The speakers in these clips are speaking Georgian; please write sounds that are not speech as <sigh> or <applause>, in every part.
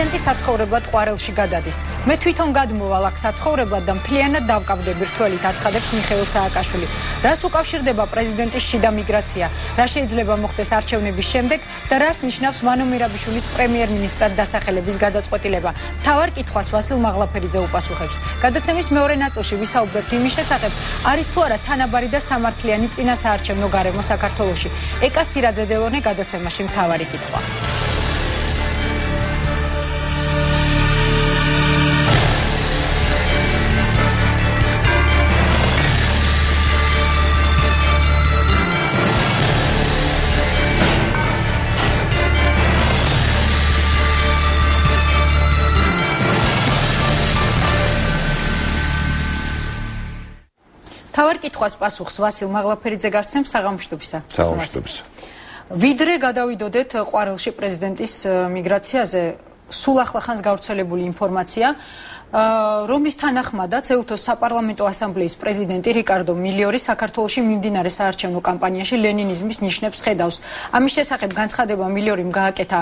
პრეზიდენტი საცხოვრებლად ყვარელში გადადის. მე თვითონ გადმოვალ აქ საცხოვრებლად და მთლიანად დავკავდები რთველით აცხადებს მიხეილ სააკაშვილი. რას უკავშირდება პრეზიდენტის შიდა მიგრაცია? რა შეიძლება მოხდეს არჩევნების შემდეგ და რას ნიშნავს ვანო მირაბიშვილის პრემიერ-მინისტრად დასახელების გადაწყვეტილება? თავარ კითხვას ვასილ მაღლაფერიძე უპასუხებს. გადაცემის მეორე ნაწილში ვისაუბრებთ იმის შესახებ, არის თუ არა თანაბარი და სამართლიანი წინასაარჩევნო გარემო საქართველოში. ეკა სირაძედელონე გადაცემაში მთავარი კითხვა. თავარ კითხვას პასუხს ვასილ მაღლაფერიძე გასცემს საღამოშტობისა. საღამოშტობისა. ვიდრე გადავიდოდეთ ყვარელში პრეზიდენტის მიგრაციაზე, სულ ახლახანს გავრცელებული ინფორმაცია რომის თანახმადაც ეუთოს საპარლამენტო ასამბლეის პრეზიდენტი რიკარდო მილიორი საქართველოსი მიმდინარე საარჩევნო კამპანიაში ლენინიზმის ნიშნებს ხედავს. ამის შესახებ განცხადება მილიორიმ გააკეთა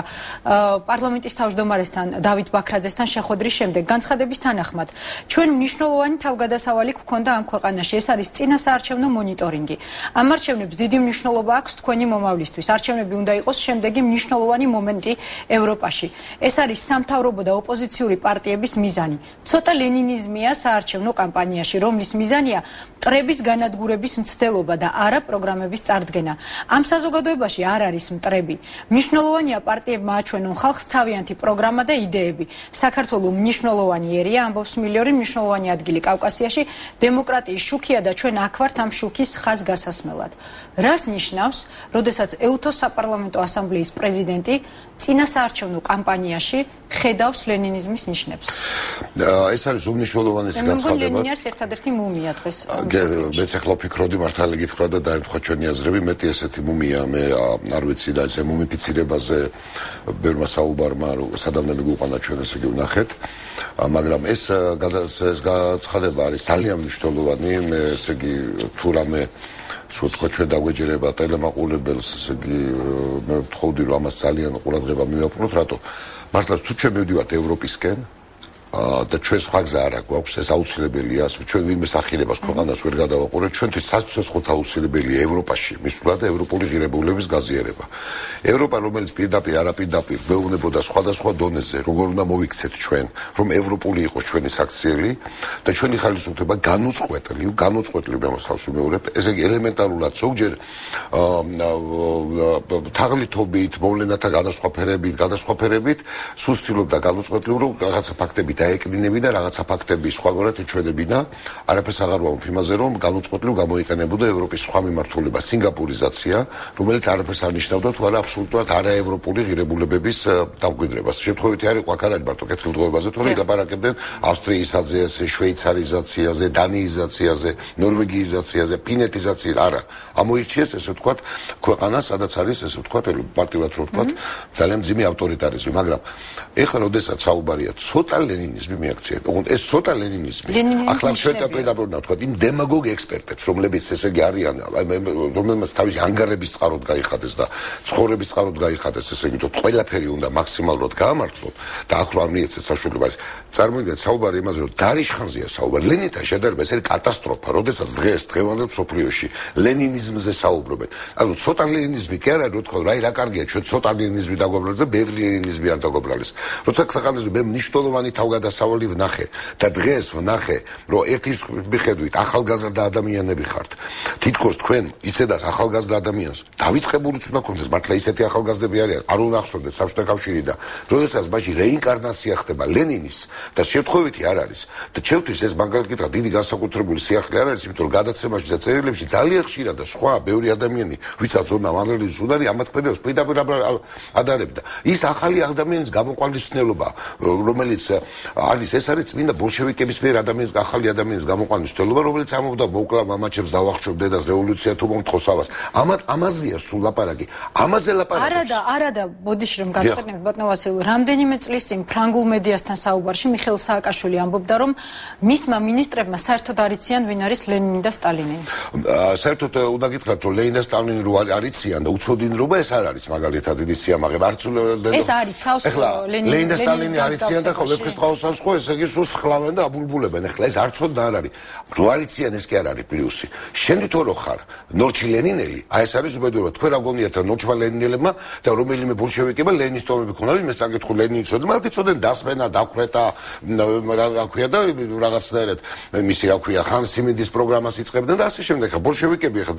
პარლამენტის თავმჯდომარესთან დავით ბაქრაძესთან შეხვედრის შემდეგ. განცხადების თანახმად, ჩვენ მნიშვნელოვანი თავგადასავალი გვქონდა ამ ქვეყანაში. ეს არის წინა საარჩევნო მონიტორინგი. ამ არჩევნებს დიდი მნიშვნელობა აქვს თქვენი მომავლისთვის. არჩევნები უნდა იყოს შემდეგი მნიშვნელოვანი მომენტი ევროპაში. ეს არის სამთავრობო და ოპოზიციური პარტიების მიზანი. ცოტა ლენინიზმია საარჩევნო კამპანიაში, რომლის მიზანია მტრების განადგურების მცდელობა და არა პროგრამების წარდგენა. ამ საზოგადოებაში არ არის მტრები. მნიშვნელოვანია პარტიებმა აჩვენონ ხალხს თავიანთი პროგრამა და იდეები. საქართველოს მნიშვნელოვანი ერია, ამბობს მილიორი მნიშვნელოვანი ადგილი კავკასიაში, დემოკრატიის შუქია და ჩვენ აქ ვართ ამ შუქის ხაზ გასასმელად. რას ნიშნავს, როდესაც ეუთოს საპარლამენტო ასამბლეის პრეზიდენტი წინასაარჩევნო კამპანიაში ხედავს ლენინიზმის ნიშნებს? ეს არის უმნიშვნელოვანესი განცხადება. ლენინი არის ერთადერთი მუმია დღეს. მეც ახლა ვფიქრობდი მართალი გითხრა და დაემთხვა ჩვენი აზრები, მეტი ესეთი მუმია მე არ ვიცი და ესე მუმიფიცირებაზე ბევრმა საუბარმა სადამდე მიგვიყვანა ჩვენ ესე იგი ვნახეთ. მაგრამ ეს ეს განცხადება არის ძალიან მნიშვნელოვანი, მე ესე იგი თუ რამე შო თქვა ჩვენ დაგვეჯერება ტელემაყურებელს, ესე იგი მე ვთხოვდი რომ ამას ძალიან ყურადღება მივაპყროთ, რატო? მართლა თუ ჩვენ მივდივართ ევროპისკენ, და ჩვენ სხვა გზა არ აქვს ეს აუცილებელია. ჩვენ ვინმე სახილებას ქვეყანას ვერ გადავაყურებთ ჩვენთვის საცოცხლო აუცილებელია ევროპაში მისვლა და ევროპული ღირებულების გაზიარება. ევროპა რომელიც პირდაპირ არაპირდაპირ მეუბნებოდა სხვადასხვა დონეზე როგორ უნდა მოიქცეთ ჩვენ რომ ევროპული იყოს ჩვენი საქციელი და ჩვენი ხალისუფლება განუწყვეტლი განუწყვეტლი მომსავს უმეორებ ესე იგი ელემენტარულად ზოგჯერ თაღლითობით მოვლენათა გადასხვაფერებით გადასხვაფერებით სუსტილობდა განუწყვეტლი რომ რაღაცა ფაქტები დაეკდინები და რაღაცა ფაქტები სხვაგორად ეჩვენებინა. არაფერს აღარ ვამბობ იმაზე, რომ განუწყვეტლივ გამოიყენებოდა ევროპის სხვა მიმართულება, სინგაპურიზაცია, რომელიც არაფერს არ ნიშნავდა თუ არა აბსოლუტურად არაევროპული ღირებულებების დამკვიდრებას. შემთხვევითი არის ყვაკარაჯ მარტო კეთილდღეობაზე, თორე ილაპარაკებდნენ ავსტრიისაზე, შვეიცარიზაციაზე, დანიიზაციაზე, ნორვეგიიზაციაზე, ფინეთიზაციაზე. არა, ამოირჩიეს ესე ვთქვათ, ქვეყანა, სადაც არის ესე ვთქვათ, პარტიულად რო ვთქვათ, ძალიან ძიმე ავტორიტარიზმი, მაგრამ ეხლა როდესაც საუბარია ცოტა ლენი ლენინიზმი მიაქცია. ოღონდ ეს ცოტა ლენინიზმი. ახლა შეიძლება პედაგოგ ნათქვა იმ დემაგოგ ექსპერტებს, რომლებიც ესე იგი არიან, რომელმაც თავის ანგარების წყაროდ გაიხადეს და ცხოვრების წყაროდ გაიხადეს, ესე იგი თქო, ყველაფერი უნდა მაქსიმალურად გაამართლოთ და ახლა არ მიეცეს საშუალება ეს. წარმოიდგინეთ საუბარი იმაზე, რომ დარიშხანზეა საუბარი. ლენინთან შედარება ეს არის კატასტროფა, როდესაც დღეს დღევანდელ სოფლიოში ლენინიზმზე საუბრობენ. ანუ ცოტა ლენინიზმი კი არა, რო თქო, რაი რა კარგია, ჩვენ ცოტა ლენინიზმი დაგვაბრალეს და ბევრი ლენინიზმი არ დაგვაბრალეს. როცა ქვეყანაზე მე მნიშვნელოვანი თავ თავგადასავალი ვნახე და დღეს ვნახე რომ ერთის მიხედვით ახალგაზრდა ადამიანები ხართ. თითქოს თქვენ იცედას ახალგაზრდა ადამიანს. დაიწყებულიც უნდა კონდეს მართლა ისეთი ახალგაზრდები არიან არ უნდა ახსოვდეთ საბჭოთა კავშირი და როდესაც ბაჟი რეინკარნაცია ხდება ლენინის და შეთხოვითი არ არის და ჩემთვის ეს მაგალითად კითხა დიდი განსაკუთრებული სიახლე არ არის იმიტომ რომ გადაცემაში და წერილებში ძალიან ხშირად და სხვა ბევრი ადამიანი ვისაც უნდა მანერლის ზუნარი ამათ ხედავს პირდაპირ ადარებდა. ის ახალი ადამიანის გამოყალისნელობა რომელიც არის ეს არის წმინდა ბოლშევიკების მიერ ადამიანის ახალი ადამიანის გამოყვანის თელობა რომელიც ამობდა მოკლა მამაჩებს დავახშობ დედას რევოლუცია თუ მომთხოს ავას ამათ ამაზეა სულ ლაპარაკი. ამაზე ლაპარაკი. არა და არა და ბოდიში რომ გაწყვეტნები ბატონო ვასილი რამდენიმე წლის წინ ფრანგულ მედიასთან საუბარში მიხეილ სააკაშვილი ამბობდა რომ მისმა მინისტრებმა საერთოდ არიციან ვინ არის ლენინი და სტალინი საერთოდ უნდა გითხრათ რომ ლენინი და სტალინი რო არიციან და უცოდინ რობა ეს არ არის მაგალითად დიდი სიამაღე არც ეს არის ცავს ლენინი ლენინი და სტალინი არიციან და ხო ვეფხის ყავსას ხო ესე იგი სულ სხლავენ და აბულბულებენ. ეხლა ეს არცოდ და არ არის. რო არიციან ეს კი არ არის პლუსი. შენ თვითონ რო ხარ? ნორჩი ლენინელი? აი ეს არის უბედურება თქვენ რა გონიათ რა ნორჩმა ლენინელებმა და რომელიმე ბოლშევიკებმა ლენინის თორმები ქონავენ მე საკითხო ლენინი ცოდნა მაგრამ ცოდენ დასმენა დაქვეთა რა ქვია და რაღაცნაირად მისი რა ქვია ხან სიმინდის პროგრამას იწყებდნენ და ასე შემდეგ. ბოლშევიკები ხა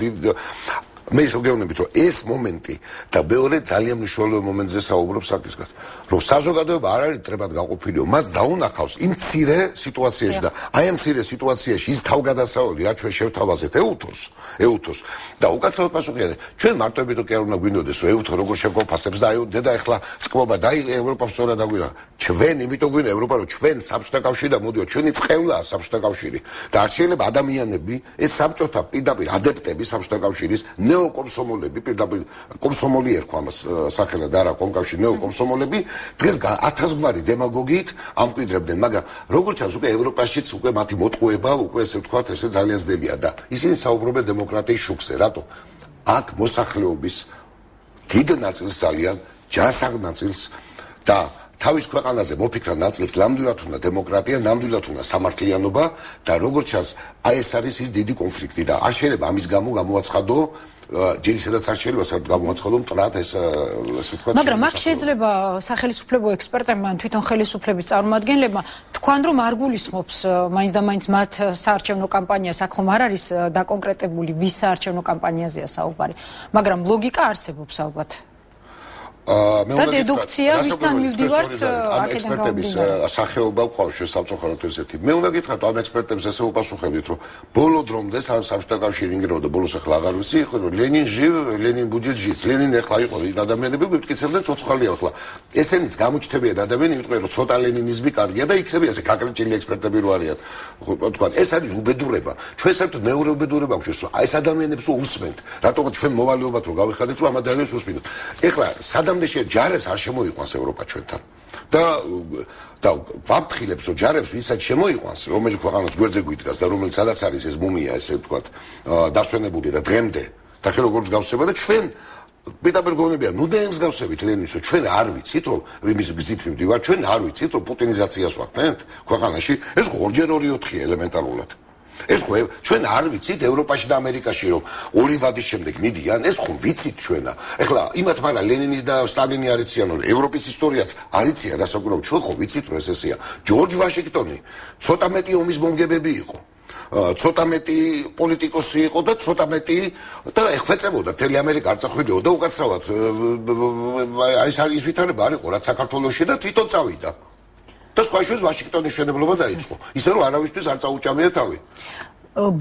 მე ისე გეუბნებით რომ ეს მომენტი და მეორე ძალიან მნიშვნელოვანი მომენტზე საუბრობ საკისგან რომ საზოგადოება არ არის ტრებად გაყოფილიო მას დაუნახავს იმ ცირე სიტუაციაში და აი ამ ცირე სიტუაციაში ის თავგადასავალი რა ჩვენ შევთავაზეთ ეუთოს ეუთოს. და უკაცრავად პასუხი არის ჩვენ მარტოებით თუ კი არ უნდა გვინდოდეს რომ ეუთო როგორ შეგვაფასებს და აი დედა ეხლა თქმა და აი ევროპას სწორად დაგვიდა ჩვენ იმიტომ გვინდა ევროპა რომ ჩვენ საბჭოთა კავშირი და მოდიო ჩვენი წყევლაა საბჭოთა კავშირი. და არ შეიძლება ადამიანები ეს საბჭოთა პირდაპირ ადეპტები საბჭოთა კავშირის ნე ნეოკომსომოლები პირდაპირ კომსომოლი ერქვა ამას სახელად არა კომკავში ნეოკომსომოლები დღეს ათასგვარი დემაგოგიით ამკვიდრებდნენ მაგრამ როგორც ჩანს უკვე ევროპაშიც უკვე მათი მოტყუება უკვე ესე ვთქვათ ესე ძალიან ძნელია და ისინი საუბრობენ დემოკრატიის შუქზე რატო? აქ მოსახლეობის დიდ ნაწილს ძალიან ჯანსაღ ნაწილს და თავის ქვეყანაზე მოფიქრა ნაწილს ნამდვილად უნდა დემოკრატია, ნამდვილად უნდა სამართლიანობა და როგორც ჩანს, აი ეს არის ის დიდი კონფლიქტი და არ შეიძლება ამის გამო გამოაცხადო ჯერ ისედაც არ შეიძლება საერთოდ გამოაცხადო მტრად ეს ასე ვთქვათ მაგრამ მაგ შეიძლება სახელმწიფო ექსპერტებმა თვითონ ხელისუფლების წარმომადგენლებმა თქვან რომ არ გულისხმობს მაინც და მაინც მათ საარჩევნო კამპანიას. აქ ხომ არ არის დაკონკრეტებული ვის საარჩევნო კამპანიაზეა საუბარი. მაგრამ ლოგიკა არსებობს ალბათ მე უნდა დედუქცია ვისთან მივდივართ ამ ექსპერტების სახეობა ყავს შესაძლოა ესეთი. მე უნდა გითხრათ ამ ექსპერტებს ესე უპასუხებდით რომ ბოლო დრომდე სამშტა კავშირი ინგროდა ბოლოს ახლა აღარ ვიცი იყო რომ ლენინ ჟივ ლენინ ბუჯეტ ჟიც. ლენინ ახლა იყო ადამიანები გვიტკიცებდნენ ცოცხალია ახლა. ესენიც გამოჩნდებიან ადამიანები ვიტყვი რომ ცოტა ლენინიზმი კარგია და იქნება ესე გაკრეჭილი ექსპერტები რო არიან. ხო თქვა ეს არის უბედურება ჩვენ საერთოდ მეორე უბედურება გვქოს აი ეს ადამიანებს უსმენთ. რატომ ჩვენ მოვალეობათ რომ გავიხადეთ რომ ამ ადამიანებს უსმენთ. ეხლა სადამ შე ჯარებს არ შემოიყვანს ევროპა ჩვენთან. და და ვაფრთხილებს რომ ჯარებს ვისაც შემოიყვანს რომელიც ქვეყანას გვერდზე გვიდგას და რომელიც სადაც არის ეს მუმია ესე ვთქვათ დასვენებული და დღემდე და ხე როგორც გავსება და ჩვენ პიტაბერ გონებია ნუ დემს გავსებით ლენინსო ჩვენ არ ვიცით რომ იმის გზით მივდივართ ჩვენ არ ვიცით რომ პუტინიზაციას ვახდენთ ქვეყანაში ეს ორჯერ 2-4 ელემენტარულად ეს ხო ჩვენ არ ვიცით ევროპაში და ამერიკაში რომ ორი ვადის შემდეგ მიდიან ეს ხო ვიცით ჩვენა ეხლა იმათ მაგრამ ლენინის და სტალინი არიციან რომ ევროპის ისტორიაც არიციან რასაკვირველია ჩვენ ხო ვიცით რომ ეს ესეა ჯორჯ ვაშინგტონი ცოტა მეტი ომის მომგებები იყო ცოტა მეტი პოლიტიკოსი იყო და ცოტა მეტი და ეხвеწებოდა თელი ამერიკა არ წახვიდეო და უკაცრავად აი ეს ვითარება არ იყო რაც საქართველოსში და თვითონ წავიდა და სხვა შეს ვაშინგტონის შენებლობა დაიწყო. ისე რომ არავისთვის არ წაუჭამია თავი.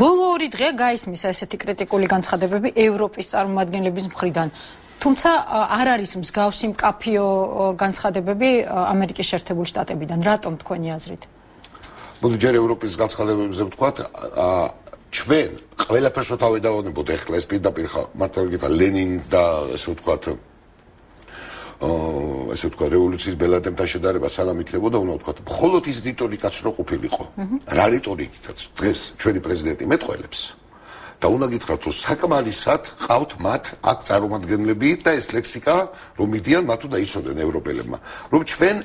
ბოლო ორი დღე გაისმის ესეთი კრიტიკული განცხადებები ევროპის წარმომადგენლების მხრიდან. თუმცა არ არის მსგავსი მკაფიო განცხადებები ამერიკის შეერთებული შტატებიდან. რატომ თქვენი აზრით? მოდი ჯერ ევროპის განცხადებებზე ვთქვათ, ჩვენ ყველაფერს თავი დავანებოთ ეხლა ეს პირდაპირ ხა მართალია ლენინ და ესე ვთქვათ ესე ვთქვა რევოლუციის ბელადებთან შედარება სანამ იქნებოდა უნდა ვთქვა მხოლოდ ის რიტორიკაც რო ყოფილიყო. რა რიტორიკითაც დღეს ჩვენი პრეზიდენტი მეტყველებს. და უნდა გითხრათ რომ საკმარისად ყავთ მათ აქ წარმომადგენლები და ეს ლექსიკა რომ მიდიან მათ უნდა იცოდნენ ევროპელებმა. რომ ჩვენ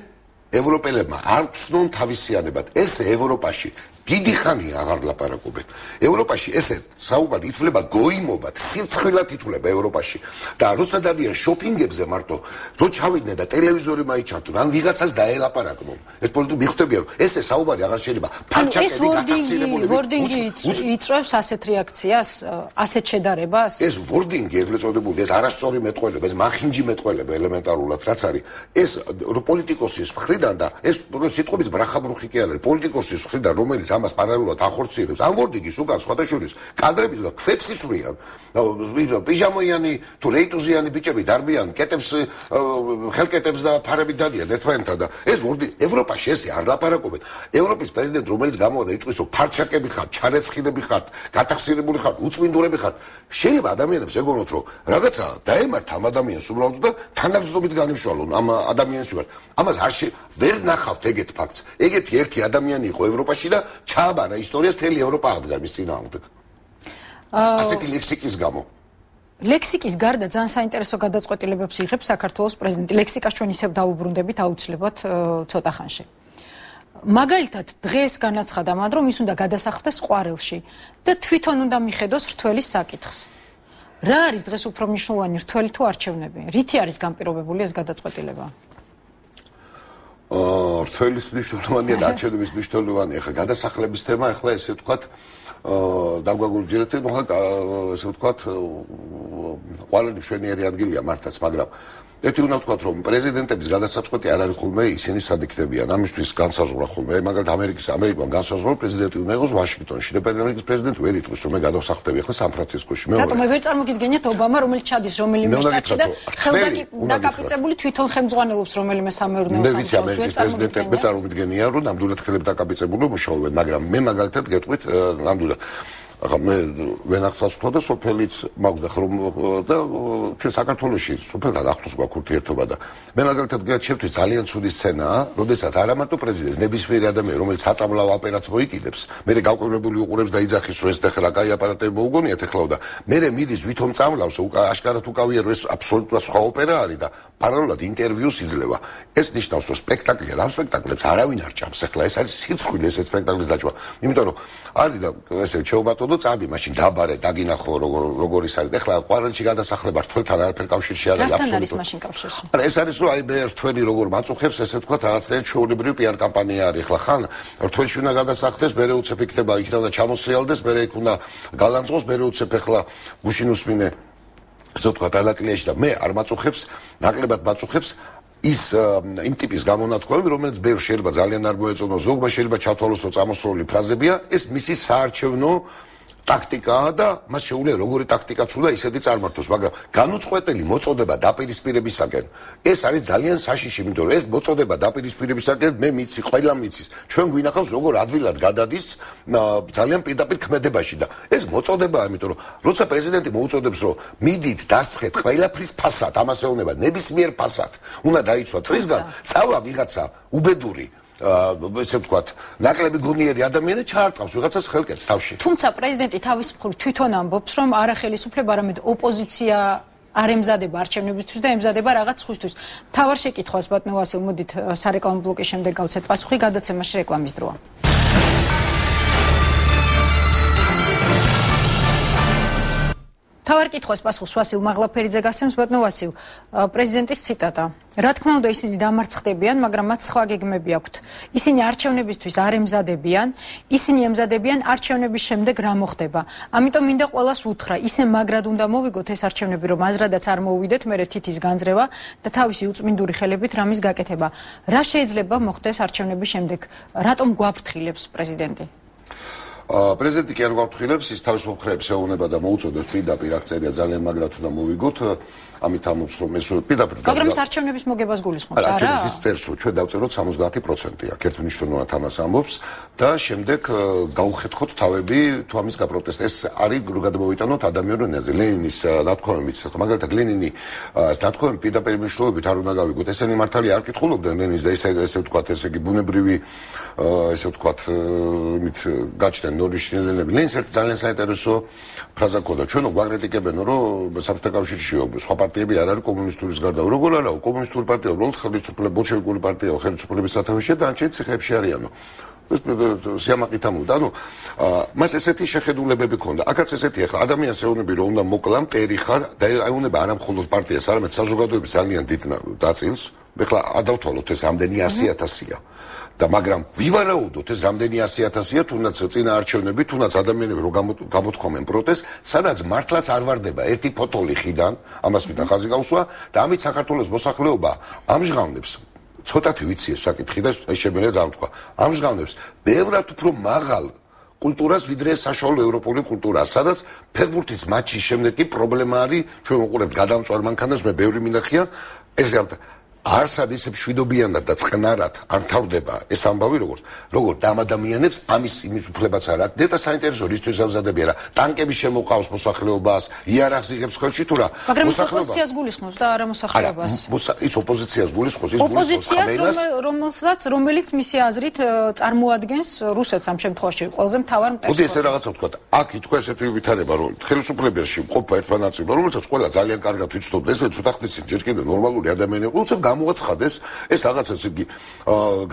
ევროპელებმა არ ცნონ თავისიანებად. ეს ევროპაში დიდი ხანია აღარ ლაპარაკობენ. ევროპაში ესე საუბარი ითვლება გოიმობად, სიცხვილად ითვლება ევროპაში. და როცა დადიან შოპინგებზე მარტო, რო ჩავიდნენ და ტელევიზორი მაიჩართონ, ან ვიღაცას დაელაპარაკნონ. ეს პოლიტიკა მიხვდებიან, რომ ესე საუბარი აღარ შეიძლება ფარჩაკები გატაცირებული. ეს ვორდინგი იწვევს ასეთ რეაქციას, ასეთ შედარებას? ეს ვორდინგი ეგრეთ წოდებული, ეს არასწორი მეტყველება, ეს მახინჯი მეტყველება ელემენტარულად, რაც არის. ეს პოლიტიკოსის მხრიდან და ეს სიტყვების ბრახაბრუხი კი არის, პოლიტიკოსის მხრიდან, რომელიც ამას პარალელურად ახორციელებს. ამ ვორდიგის უკან სხვადასხვა კადრების და ქვებს ისვრიან პიჟამოიანი თუ რეიტუზიანი ბიჭები დარბიან კეტებს ხელკეტებს და ფარები დადიან ერთმანეთთან და ეს ვორდი ევროპაში ესე არ ლაპარაკობენ. ევროპის პრეზიდენტ რომელიც გამოვიდა იწვის რომ ფარჩაკები ხარ ჩარეცხილები ხარ გათახსირებული ხარ უწმინდურები ხარ შეიძლება ადამიანებს ეგონოთ რომ რაღაცა დაემართ ამ ადამიანს უბრალოდ და თანაგზნობით განიმშვალონ ამ ადამიანს ვარ. ამას არ შე ვერ ნახავთ ეგეთ ფაქტს. ეგეთი ერთი ადამიანი იყო ევროპაში და ჩააბარა ისტორიას თელი ევროპა აღდგამის წინააღმდეგ. ასეთი ლექსიკის გამო. ლექსიკის გარდა ძალიან საინტერესო გადაწყვეტილებებს იღებს საქართველოს პრეზიდენტი. ლექსიკას ჩვენ ისევ დაუბრუნდებით აუცილებლად ცოტა ხანში. მაგალითად დღეს განაცხადა მან რომ ის უნდა გადასახლდეს ყვარელში და თვითონ უნდა მიხედოს რთველის საკითხს. რა არის დღეს უფრო მნიშვნელოვანი რთველი თუ არჩევნები? რითი არის განპირობებული ეს გადაწყვეტილება აა რთველის მნიშვნელოვანია და არჩევნების მნიშვნელოვანია ხა გადასახლების თემა ახლა ესე ვთქვათ დაგვაგულჯერეთ მოხდა ესე ვთქვათ ყველანი მშვენიერი ადგილია მართაც მაგრამ ერთი უნდა ვთქვათ რომ პრეზიდენტების გადასაწყვეტი არ არის ხოლმე ისინი სადიქტებიან. ამისთვის განსაზღვრა ხოლმე მაგალითად ამერიკის ამერიკამ განსაზღვრა პრეზიდენტი უნდა იყოს ვაშინგტონში და ამერიკის პრეზიდენტი ვერ ითქვის რომ მე გადავსახლდები ახლა სან-ფრანცისკოში მეორე. რატომ? მე ვერ წარმოგიდგენიათ ობამა რომელიც ჩადის რომელიმე შტატში და ხელდაკაპიცებული თვითონ ხელმძღვანელობს რომელიმე სამეურნეო სამსახურს. ვერ წარმოგიდგენიათ. მე წარმოგიდგენია რომ ნამდვილად ხელები დაკაპიცებული მუშაობენ მაგრამ მე მაგალითად გეტყვით ნამდვილად ახლა მე ვენახავს თქო და სოფელიც მაქვს და ხომ და ჩვენ საქართველოსში სოფელთან ახლოს გვაქვს ურთიერთობა და მე მაგალითად გიაჩერთვის ძალიან ცუდი სცენაა, როდესაც არა მარტო პრეზიდენტს, ნებისმიერი ადამიანი, რომელიც საწამლავ ოპერაციას მოიკიდებს, მე გავკვირვებული უყურებს და იძახის, რომ ეს ახლა კაი აპარატები მოუგონიათ ახლა და მე მიდის ვითომ წამლავს, აშკარად უკავია, რომ ეს აბსოლუტურად სხვა ოპერა არის და პარალელურად ინტერვიუს იძლევა. ეს ნიშნავს, რომ სპექტაკლია, ამ სპექტაკლებს არავინ არ ჭამს ახლა, ეს არის სიცხვილე ეს სპექტაკლის დაჭვა. იმიტომ რომ არის და ესე ჩეუბათო და წადი მაშინ დაბარე დაგინახო როგორ როგორ ის არის. ეხლა ყვარელში გადასახლება რთველთან არაფერ კავშირში არის აბსოლუტურად რასთან არის მაშინ კავშირში? არა ეს არის რომ აი მე რთველი როგორ მაწუხებს ესე თქვა რაღაცნაირი ჩვეულებრივი პიარ კამპანია არის. ეხლა ხან რთველში უნდა გადასახლდეს მე უცებ იქნება იქიდან და ჩამოსრიალდეს მე იქ უნდა გალანძღოს მე უცებ ეხლა გუშინ უსმინე ესე თქვა დალაკლიაში და მე არ მაწუხებს ნაკლებად მაწუხებს ის იმ ტიპის გამონათქვამი, რომელიც ბევრ შეიძლება ძალიან არ მოეწონოს, ზოგმა შეიძლება ჩათვალოს, რომ წამოსული ფრაზებია, ეს მისი საარჩევნო ტაქტიკაა და მას შეუძლია როგორი ტაქტიკაც უნდა ისეთი წარმართოს, მაგრამ განუწყვეტელი მოწოდება დაპირისპირებისაკენ ეს არის ძალიან საშიში, იმიტომ რომ ეს მოწოდება დაპირისპირებისაკენ მე მიცი, ყველა მიცის. ჩვენ გვინახავს როგორ ადვილად გადადის ძალიან პირდაპირ ქმედებაში და ეს მოწოდებაა, იმიტომ რომ როცა პრეზიდენტი მოუწოდებს, რომ მიდით დასხეთ ყველაფრის ფასად, ამას ეუბნება ნებისმიერ ფასად, უნდა დაიცვა დღისგან, წავა ვიღაცა უბედური ესე ვთქვათ, ნაკლები გონიერი ადამიანი ჩაარტყავს ვიღაცას ხელკეთს თავში. თუმცა პრეზიდენტი თავის მხრივ თვითონ ამბობს, რომ არახელისუფლება, არამედ ოპოზიცია არ ემზადება არჩევნებისთვის და ემზადება რაღაც სხვისთვის. თავარ შეკითხვას ბატონო ვასილ, მოდით სარეკლამო ბლოკის შემდეგ გავცეთ პასუხი გადაცემაში რეკლამის დროა. თავარ კითხოს პასუხს ვასილ მაღლაფერიძე გასცემს ბატონო ვასილ. პრეზიდენტის ციტატა. რა თქმა უნდა ისინი დამარცხდებიან მაგრამ მათ სხვა გეგმები აქვთ. ისინი არჩევნებისთვის არ ემზადებიან ისინი ემზადებიან არჩევნების შემდეგ რა მოხდება. ამიტომ მინდა ყველას უთხრა ისე მაგრად უნდა მოვიგოთ ეს არჩევნები რომ აზრადაც არ მოუვიდეთ მე თითის განძრევა და თავისი უწმინდური ხელებით რამის გაკეთება. რა შეიძლება მოხდეს არჩევნების შემდეგ? რატომ გვაფრთხილებს პრეზიდენტი პრეზიდენტი კი არ გვაფრთხილებს ის თავის მომხრეებს ეუბნება და მოუწოდებს პირდაპირ აქცერია ძალიან მაგრად უნდა მოვიგოთ ამით ამოწ რომ ეს პირდაპირ მაგრამ ეს არჩევნების მოგებას გულისხმობს არა არჩევნების ის წერს რომ ჩვენ დავწეროთ 70%-ია ერთ მნიშვნელოვნად ამას ამბობს და შემდეგ გაუხეთქოთ თავები თუ ამის გაპროტესტ. ეს არის რო გადმოვიტანოთ ადამიანურ ენაზე. ლენინის ნათქვამებით მაგალითად ლენინი ნათქვამი პირდაპირ მნიშვნელობით არ უნდა გავიგოთ. ესენი მართალი არ კითხულობდნენ ლენინს და ესე ესე ვთქვათ ესე იგი ბუნებრივი ესე ვთქვათ იმით გაჩნდნენ ნორიშნელები ლენინს ერთ ძალიან საინტერესო ფრაზა ქონდა ჩვენო გვაგრეტიკებენო რომ საბჭოთა კავშირში სხვა პარტიები არ არის კომუნისტურის გარდა. როგორ არაო, კომუნისტური პარტია უბრალოდ ხელისუფლება, ბოლშევიკური პარტიაა, ხელისუფლების სათავეში და ანჩეთ ციხეებში არიანო. ეს სიამაყით ამოდა. ანუ მას ესეთი შეხედულებები ქონდა. აქაც ესეთი ახლა ადამიანს ეუბნები რომ უნდა მოკლა მტერი ხარ და ეუბნება არა მხოლოდ პარტიას, არამედ საზოგადოების ძალიან დიდ დაწილს. ეხლა ადავთვალოთ ეს ამდენი 100000-ია. და მაგრამ ვივარაუდოთ ეს რამდენი 100000-ია თუნდაც წინა არჩევნები თუნდაც ადამიანები რო გამოთქვამენ პროტესტს სადაც მართლაც არ ვარდება ერთი ფოტოლი ხიდან ამას მინდა ხაზი გავსვა და ამით საქართველოს მოსახლეობა ამჟღავნებს. ცოტათი ვიცი ეს საკითხი და შემიძლია დამთქვა. ამ ჟღავნებს ბევრად უფრო მაღალ კულტურას ვიდრე საშუალო ევროპული კულტურა, სადაც ფეხბურთის მატჩის შემდეგ კი პრობლემა არის ჩვენ უყურებთ გადამწვარ მანქანას, მე ბევრი მინახია. ეს რა არსად ისე მშვიდობიანად და წყნარად არ თავდება ეს ამბავი როგორც როგორ დამადამიანებს ამის იმის უფლებაც არ აქვს. და საინტერესო რისთვის ამზადებია რა ტანკები შემოყავს მოსახლეობას იარაღს იღებს ხელში თუ რა. მოსახლეობას გულისხმობს და არა მოსახლეობას. ის ოპოზიციას გულისხმობს ის გულისხმობს რომელსაც რომელიც მისი აზრით წარმოადგენს რუსეთს ამ შემთხვევაში. ყველაზე მთავარ მტեսს მოდი ესე რაღაცა ვთქვა. აქ ითქვა ესეთი ვითარება რომ ხელისუფლებაში ყოფა ერთმანაცი რომელსაც ყველა ძალიან კარგად ვიცნობ ეს ცოტა ხნის ჯერ კიდე ნორმალური ადამიანები უცებ გამოაცხადეს ეს რაღაც ესე იგი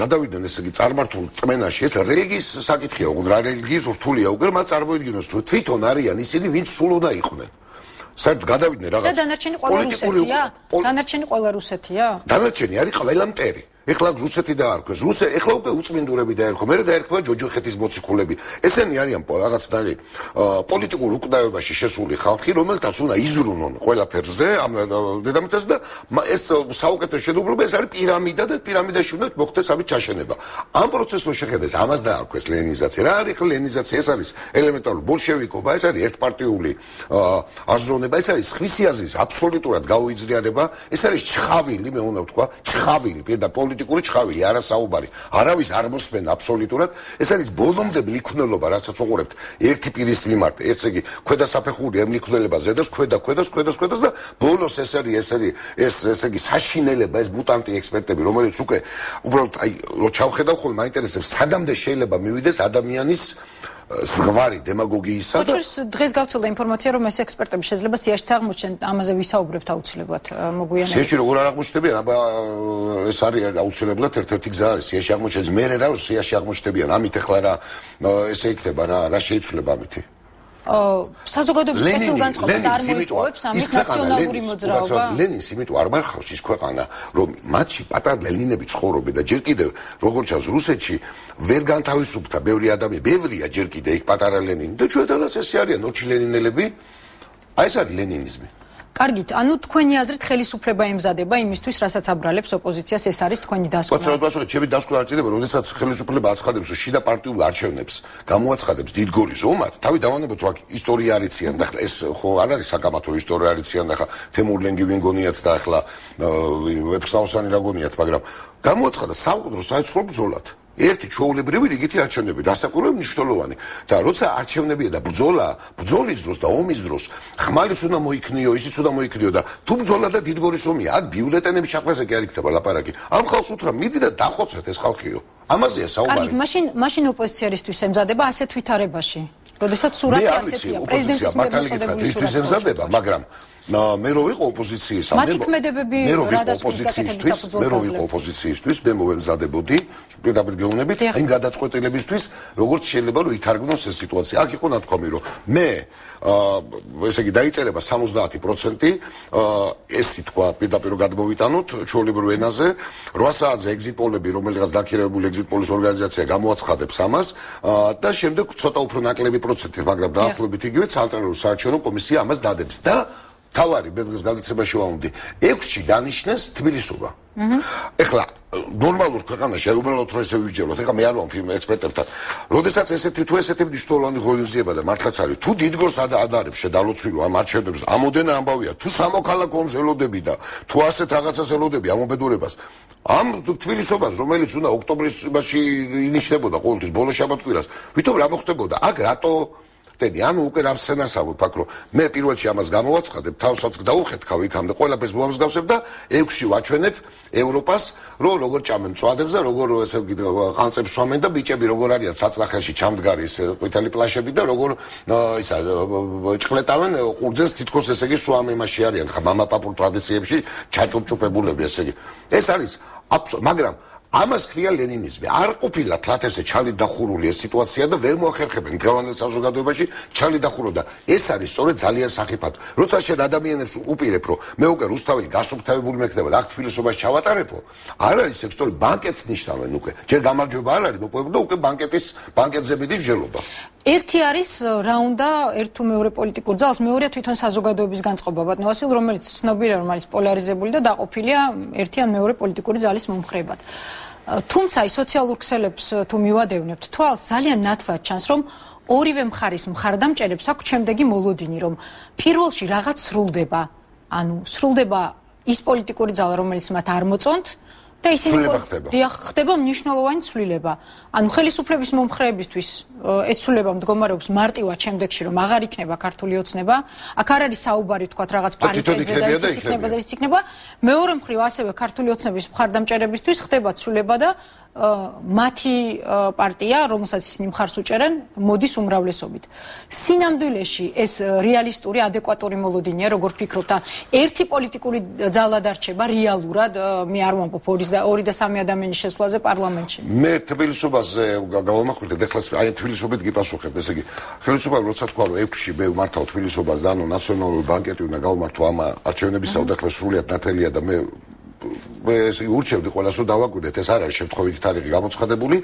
გადავიდნენ ესე იგი წარმართულ წმენაში. ეს რელიგიის საკითხია უკვე რა რელიგიის რთულია უკვე მათ წარმოიდგინოს რომ თვითონ არიან ისინი ვინც სულ უნდა იყვნენ. საერთოდ გადავიდნენ რაღაც და დანარჩენი ყველა რუსეთია. დანარჩენი ყველა რუსეთია. დანარჩენი არის ყველა მტერი ეხლა რუსეთი დაარქვეს. რუსე ეხლა უკვე უწმინდურები დაერქვა. მე დაერქვა ჯოჯოხეთის მოციქულები. ესენი არიან რაღაცნაირი პოლიტიკურ უკდავებაში შესული ხალხი, რომელთაც უნდა იზრუნონ ყველაფერზე ამ დედამიწას და ეს საუკეთესო შედუბრობა ეს არის პირამიდა და პირამიდაში უნდა მოხდეს ამის ჩაშენება. ამ პროცესს შეხედეს, ამას დაარქვეს ლენინიზაცია. რა არის ლენინიზაცია? ეს არის ელემენტარული ბოლშევიკობა, ეს არის ერთპარტიული აზროვნება, ეს არის ხვისი აზრის აბსოლუტურად გაუიძლიარება, ეს არის ჩხავილი, მე უნდა ვთქვა, ჩხავილი პირდაპირ პოლიტიკური ჩხავილი, არა საუბარი. არავის არ მოსმენ აბსოლუტურად. ეს არის ბოლომდე მიქნელობა, რასაც უყურებთ ერთი პირის მიმართ. ეს იგი ქვედა საფეხური ემიქნელება ზედას, ქვედა, ქვედას, ქვედას, ქვედას და ბოლოს ეს არის ეს არის ეს ესე იგი საშინელება, ეს მუტანტი ექსპერტები, რომელიც უკვე უბრალოდ აი რო ჩავხედავ ხოლმე მაინტერესებს, სადამდე შეიძლება მივიდეს ადამიანის ზღვარი დემაგოგიისა და ხოჭის დღეს გავცელდა ინფორმაცია რომ ეს ექსპერტები შეიძლება სიაში აღმოჩენ ამაზე ვისაუბრებთ აუცილებლად მოგვიანებით. სიაში როგორ არ აღმოჩნდებიან აბა ეს არის აუცილებლად ერთ-ერთი გზა არის სიაში აღმოჩენს. მე რა სიაში აღმოჩნდებიან? ამით ახლა რა ესე იქნება რა რა შეიცვლება ამითი საზოგადოების კეთილგანწყობას არ მოიწოვებს ამით ნაციონალური მოძრაობა. ლენინს იმიტომ არ მარხავს ის ქვეყანა რომ მათში პატარა ლენინები ცხოვრობენ და ჯერ კიდევ როგორც ჩანს რუსეთში ვერ განთავისუფლდა ბევრი ადამიანი ბევრია ჯერ კიდევ იქ პატარა ლენინი და ჩვენთანაც ესე არიან ნოჩი ლენინელები. აი ეს არის ლენინიზმი კარგით, ანუ თქვენი აზრით ხელისუფლება ემზადება იმისთვის, რასაც აბრალებს ოპოზიციას, ეს არის თქვენი დასკვნა. რა ჩემი დასკვნა არ ჭირდება, როდესაც ხელისუფლება აცხადებს, რომ შიდა პარტიულ არჩევნებს გამოაცხადებს დიდგორის ომად, თავი დავანებოთ, რა ისტორია არიციან და ეს ხო არ არის საკამათო ისტორია არიციან და ხა თემურლენგი ვინ გონიათ და ახლა ვეფხსნაოსანი რა გონიათ, მაგრამ გამოაცხადა საუკეთესო საერთო ბრძოლად. ერთი ჩაოლებრივი რიგითი არჩევნები დასაკვირვებელი მნიშვნელოვანი. და როცა არჩევნებია და ბრძოლა ბრძოლის დროს და ომის დროს ხმალიც უნდა მოიქნიო ისიც უნდა მოიქნიო და თუ ბრძოლა და დიდგორის ომია აქ ბიულეტენების ჩაყვაზე კი არ იქნება ლაპარაკი. ამ ხალხს უთხრა მიდი და დახოცეთ ეს ხალხიო. ამაზეა საუბარი. კარგი მაშინ მაშინ ოპოზიციისთვის ემზადება ასეთ ვითარებაში. როდესაც სურათი ასეთია პრეზიდენტის მიერ მოწოდებული სურათი ემზადება მაგრამ მე რო ვიყო ოპოზიციისა მე მე რო ვიყო ოპოზიციისთვის მე რო ვიყო ოპოზიციისთვის მე მოვემზადებოდი პირდაპირ გეუბნებით იმ გადაწყვეტილებისთვის როგორც შეიძლება რომ ითარგმნოს ეს სიტუაცია. აქ იყო ნათქვამი რომ მე ესე იგი დაიწერება 70% ესე თქვა პირდაპირ გადმოვიტანოთ ჩვეულებრივ ენაზე 8 საათზე ეგზიტ პოლები რომელიღაც დაქირავებული ეგზიტ პოლის ორგანიზაცია გამოაცხადებს ამას და შემდეგ ცოტა უფრო ნაკლები პროცენტით მაგრამ დაახლოებით იგივე ცენტრალური საარჩევნო კომისია ამას დადებს და თავარი ბედღის განაცემაში ვამოდი 6-ში დანიშნეს თბილისობა. ეხლა ნორმალურ ქვეყანაში არ უბრალოდ რომ ესე ვიჯეროთ, ეხლა მე არ ვამ ფილმ ექსპერტებთან. როდესაც ესეთი თუ ესეთი მნიშვნელოვანი ღონისძიება და მართლაც არის, თუ დიდგორს ადარებს შედალოცვილო ამ არჩევნებს, ამოდენა ამბავია, თუ სამოქალაქო ომზელოდები და თუ ასეთ რაღაცას ელოდები ამობედურებას. ამ თბილისობას, რომელიც უნდა ოქტომბერში ინიშნებოდა ყოველთვის ბოლო შაბათ-კვირას, ვითომ რა მოხდებოდა? აქ რატო ხდები. ანუ უკვე რამ სცენარს ავებ აქ რომ მე პირველში ამას გამოვაცხადებ, თავსაც გადაუხეთქავ იქამდე, ყველაფერს მოამსგავსებ და 6-ში ვაჩვენებ ევროპას, რომ როგორ ჭამენ წვადებს და როგორ ესე ვიგი ყანწებს სვამენ და ბიჭები როგორ არიან საწნახელში ჩამდგარი ეს ყვითელი პლაჟები და როგორ ისა ჭკლეტავენ ყურძეს თითქოს ესე იგი სვამ იმაში არიან ხა მამაპაპურ ტრადიციებში ჩაჭუპჭუპებულები ესე იგი. ეს არის მაგრამ ამას ქვია ლენინიზმი. არ ყოფილა თათ ესე ჩალი დახურული ეს სიტუაცია და ვერ მოახერხებენ დღევანდელ საზოგადოებაში ჩალი დახურო და ეს არის სწორედ ძალიან სახიფათო. როცა შედ ადამიანებს უპირებ, რომ მე უკვე რუსთაველი გასუფთავებული მექნება და აქ თბილისობაში ჩავატარებო, არ არის ეს სწორედ ბანკეტს ნიშნავენ უკვე. ჯერ გამარჯვება არ არის მოპოვებული და უკვე ბანკეტის ბანკეტზე მიდის ჯელობა. ერთი არის რა უნდა ერთ თუ მეორე პოლიტიკურ ძალს, მეორე თვითონ საზოგადოების განწყობა ბატონო ვასილ, რომელიც ცნობილია, რომ არის პოლარიზებული და დაყოფილია ერთი ან მეორე პოლიტიკური ძალის მომხრებად. თუმცა ის სოციალურ ქსელებს თუ მივადევნებთ, თვალს ძალიან ნათლად ჩანს, რომ ორივე მხარის მხარდამჭერებს აქვს შემდეგი მოლოდინი, რომ პირველში რაღაც სრულდება, ანუ სრულდება ის პოლიტიკური ძალა, რომელიც მათ არ მოწონთ, და ისინი დიახ ხდება მნიშვნელოვანი ცვლილება. ანუ ხელისუფლების მომხრეებისთვის ეს ცვლილება მდგომარეობს მარტივად შემდეგში რომ აღარ იქნება ქართული ოცნება, აქ არ არის საუბარი თქვა რაღაც პარიტეტზე და ის იქნება და ის იქნება. მეორე მხრივ ასევე ქართული ოცნების მხარდამჭერებისთვის ხდება ცვლილება და მათი პარტია, რომელსაც ისინი მხარს უჭერენ, მოდის უმრავლესობით. სინამდვილეში ეს რეალისტური, ადეკვატური მოლოდინია, როგორ ფიქრობთ? ერთი პოლიტიკური ძალა დარჩება რეალურად, მე არ ვამბობ ორი და ორი და სამი ადამიანის შესვლაზე პარლამენტში. მე თბილისობაზე გავამახვილე, ეხლა აი თბილისობით გიპასუხებ, ესე იგი, ხელისუფლება როცა თქვა რომ 6-ში მე მართავ თბილისობას და ანუ ნაციონალური ბანკეტი უნდა გავმართო ამ არჩევნებისა და ეხლა სრულიად ნათელია და მე მე ესე ურჩევდი ყველას რომ დავაკვირდეთ ეს არ არის შემთხვევითი თარიღი გამოცხადებული.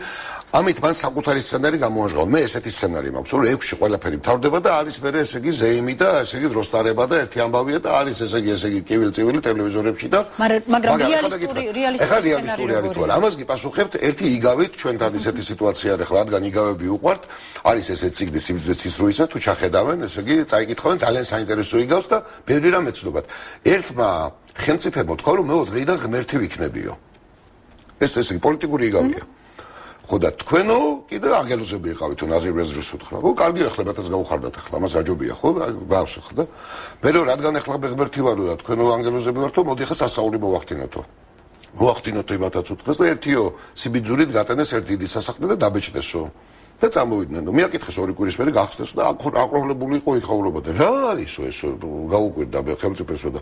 ამით მან საკუთარი სცენარი გამოაჟღავა. მე ესეთი სცენარი მაქვს რომ 6-ში ყველაფერი მთავრდება და არის მე ესე იგი ზეიმი და ესე იგი დროსტარება და ერთი ამბავია და არის ესე იგი ესე იგი კივილ-წივილი ტელევიზორებში და მაგრამ რეალისტური რეალისტური რეალისტური არის თუ არა? ამას გიპასუხებთ ერთი იგავით ჩვენთან ისეთი სიტუაცია არის ხო რადგან იგავები უყვართ არის ესე ციგდი სიმძვრის ისრუისა თუ ჩახედავენ ესე იგი წაიკითხავენ ძალიან საინტერესო იგავს და ბევრი რამ ეცნობათ. ერთმა ხელმწიფებო თქვა რომ მე დღეიდან ღმერთი ვიქნებიო. ეს ესე პოლიტიკური იგავია. ხო და თქვენო კიდე აგელოზები იყავით თუ ნაზირბეზრის უთხრა. ხო კარგი ახლა ბათას გაუხარდათ ახლა მას აჯობია ხო? გავს ახლა და მე რომ რადგან ახლა ღმერთი ვარო და თქვენო ანგელოზები ვართო მოდი ახლა სასაული მოვახდინოთო მოახდინოთ იმათაც უთხრას და ერთიო სიბიძურით გატენეს ერთ დიდი სასახლე და დაბეჭდესო და წამოვიდნენ და მეაკითხეს ორი კვირის მერე გახსნეს და აკროლებული იყო იქაურობა და რა არისო ეს? გაუკვირდა ხელმწიფესო და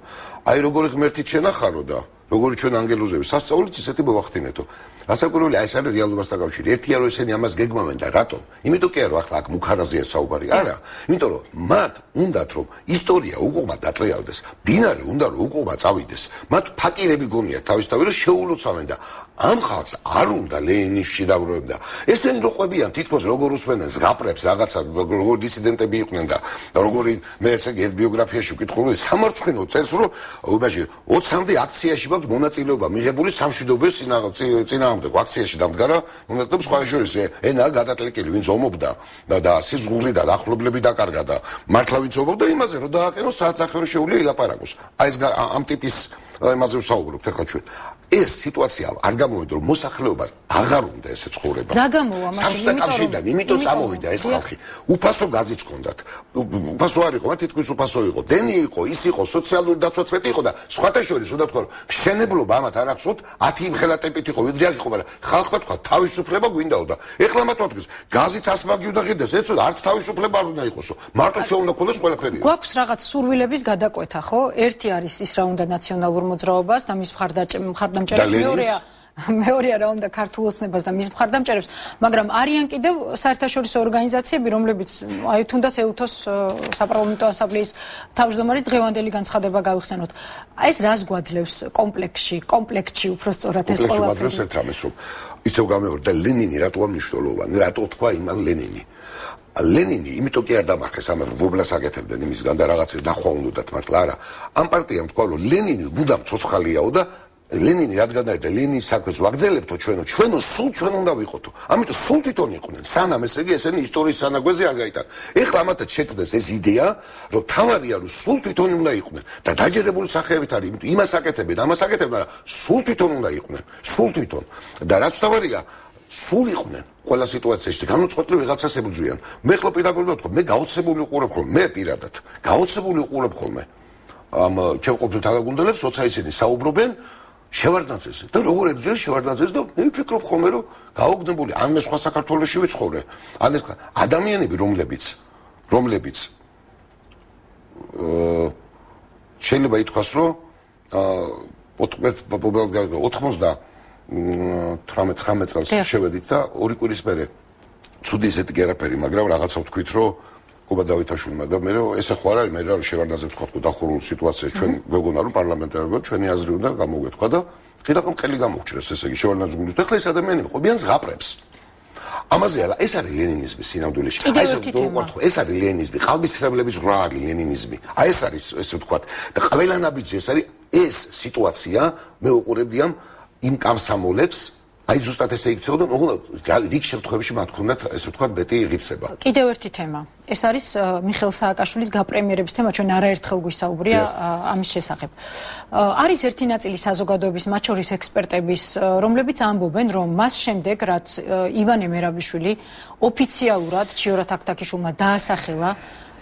აი როგორი ღმერთი ჩენახარო და როგორი ჩვენ ანგელოზები სასწაულიც ისეთი მოვახდინეთო ასაკურველი აი ეს არის რეალობასთან კავშირი ერთია რომ ესენი ამას გეგმავენ და რატომ? იმიტომ კი არა ახლა აქ მუხარაზია საუბარი. არა იმიტომ რომ მათ უნდათ რომ ისტორია უკუღმა დატრიალდეს დინარე უნდა რომ უკუღმა წავიდეს. მათ ფაკირები გონიათ თავისთავად რომ შეულოცავენ და ამ ხალხს არ უნდა ლენინში დავროებდა ესენი რო ყვებიან თითქოს როგორ უსვენენ ზღაპრებს რაღაცა როგორ დისიდენტები იყვნენ და როგორი მე ესე ერთ ბიოგრაფიაში ვკითხულობდი სამარცხინო წელს რომ უბაში 20-მდე აქციაში მაქვს მონაწილეობა მიღებული სამშვიდობო წინააღმდეგ აქციაში დამდგარა მონაწილეობა სხვა შორის ენა გადატლიკილი ვინც ომობდა და სიზღური და ახლობლები დაკარგა და მართლა ვინც ომობდა იმაზე რომ დააყენო საათნახევარი შეუძლია ილაპარაკოს. აი ეს ამ ტიპის იმაზე ვსაუბრობთ ახლა ჩვენ ეს სიტუაცია არ გამოვიდა რომ მოსახლეობას აღარ უნდა ესე ცხოვრება. რა გამოვა მაშინ? სამშტაკავშირიდან, იმიტომ წამოვიდა ეს ხალხი. უფასო გაზიც ჰქონდათ. უფასო არ იყო, მათ თითქოს უფასო იყო. დენი იყო, ის იყო, სოციალური დაცვაც მეტი იყო და სხვათა შორის უნდა თქვა რომ შენებლობა ამათ არ ახსოვთ, 10 იმხელა ტემპით იყო, ვიდრე აქ იყო, მაგრამ ხალხმა თქვა თავისუფლება გვინდაო და ეხლა მათ თქვის, გაზიც ასმაგი უნდა ღირდეს, ეცო არც თავისუფლება არ უნდა იყოსო. მარტო შეუნდა ქონდეს ყველაფერი. გვაქვს რაღაც სურვილების გადაკვეთა, ხო? ერთი არის ის რა უნდა ნაციონალურ მოძრაობას და მის მხარდამჭერებს მხარდამჭერებს მეორეა <laughs> მეორეა რა უნდა ქართულ ოცნებას და მის მხარდამჭერებს მაგრამ არიან კიდევ საერთაშორისო ორგანიზაციები რომლებიც აი თუნდაც ეუთოს საპარლამენტო ასამბლეის თავმჯდომარის დღევანდელი განცხადება გავიხსენოთ. აი ეს რას გვაძლევს კომპლექსში? კომპლექტში უფრო სწორად ეს ყველაფერი? ეს ამის რომ ისევ გამეორდა ლენინი რატო ამნიშნულოვანი რატო თქვა იმან ლენინი? ლენინი იმიტომ კი არ დამარხეს ამას ვობლას აკეთებდნენ იმისგან და რაღაცა ნახვა უნდათ მართლა არა. ამ პარტიამ თქვა რომ ლენინი ბუდამ ცოცხალიაო და ლენინი რადგან და ლენინის საქმეს ვაგზელებთო ჩვენო ჩვენო სულ ჩვენ უნდა ვიყოთო ამიტომ სულ თვითონ იყვნენ. სანამ ესე იგი ესენი ისტორიის სანაგვეზე არ გაიტან. ეხლა ამათაც შექმნეს ეს იდეა რომ თავარია რომ სულ თვითონ უნდა იყვნენ და დაჯერებული სახეებით არის იმიტომ იმას აკეთებენ ამას აკეთებენ მაგრამ სულ თვითონ უნდა იყვნენ. სულ თვითონ. და რაც თავარია სულ იყვნენ. ყველა სიტუაციაში განუწყვეტლივ ვიღაცას ებრძვიან. მე ხო პირადად ვთქვა მე გაოცებული უყურებ ხოლმე მე პირადად. გაოცებული უყურებ ხოლმე. ამ ჩემ ყოფილ თალაგუნდელებს როცა ისინი საუბრობენ შევარდნაძეს. და როგორ ებრძვიან შევარდნაძეს და მე ვფიქრობ ხოლმე რომ გაოგნებული ან მე სხვა საქართველოსში ვიცხოვრე. ან ეს ადამიანები რომლებიც რომლებიც აა შეიძლება ითქვას რომ აა 90 წელს შევედით და ორი კვირის მერე ცუდი ესეთი გერაფერი მაგრამ რაღაცა ვთქვით რომ გუბა დავითაშვილმა და მე ესე ხო არ არის მე რა შევარდაზე ვთქვა თქო დახურულ სიტუაციაში ჩვენ გეგონა რომ პარლამენტარებმა ჩვენი აზრი უნდა გამოგვეთქვა და ღირაკომ ყელი გამოგვჭრეს ესე იგი შევარდაზე გულისხმობ. ეხლა ეს ადამიანები ყობიან ზღაპრებს ამაზე არა ეს არის ლენინიზმი სინამდვილეში. აი ეს დავუყართ ხო ეს არის ლენინიზმი ყალბისრებლების ღრა არის ლენინიზმი. აი ეს არის ესე ვთქვათ და ყველანაბიჯზე ეს არის ეს სიტუაცია მე უყურებდი ამ იმ კამსამოლებს აი ზუსტად ესე იქცეოდა, მაგრამ რიგ შემთხვევაში მათ ქონდათ ესე ვთქვათ ბეტი იღიცება. კიდევ ერთი თემა. ეს არის მიხელ სააკაშვილის გაპრემიერების თემა, ჩვენ არაერთხელ გვისაუბრია ამის შესახებ. არის ერთი ნაწილი საზოგადოების, მათ შორის ექსპერტების, რომლებიც ამბობენ, რომ მას შემდეგ, რაც ივანე მერაბიშვილი ოფიციალურად ჩიორა თაქთაქიშვილმა დაასახელა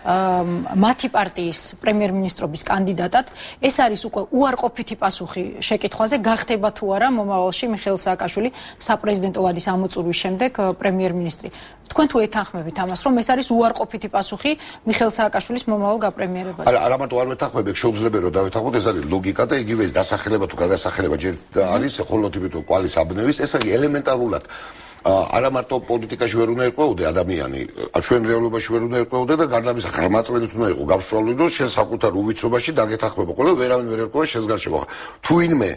მათი პარტიის პრემიერ-მინისტრობის კანდიდატად. ეს არის უკვე უარყოფითი პასუხი შეკითხვაზე. გახდება თუ არა მომავალში მიხეილ სააკაშვილი საპრეზიდენტო ვადის ამოწურვის შემდეგ პრემიერ-მინისტრი. თქვენ თუ ეთანხმებით ამას რომ ეს არის უარყოფითი პასუხი მიხეილ სააკაშვილის მომავალ გაპრემიერებაზე? არა არა მარტო არ ვეთანხმებით შეუძლებელი რომ დავეთანხმოთ ეს არის ლოგიკა და იგივე ეს დასახელება თუ გადასახელება ჯერ არის ხოლმე თვითონ კვალის აბნევის ეს არის ელემენტარულად არა მარტო პოლიტიკაში ვერ უნდა იყოს ადამიანი, ჩვენ რეალობაში ვერ უნდა იყოს და გარდამის ღრმაწმენით უნდა იყოს გავშვალული და შენ საკუთარ უვიცრობაში დაგეთახმება. ყველა ვერავინ ვერ ერქვა შენს გარშემო. თუ ინმე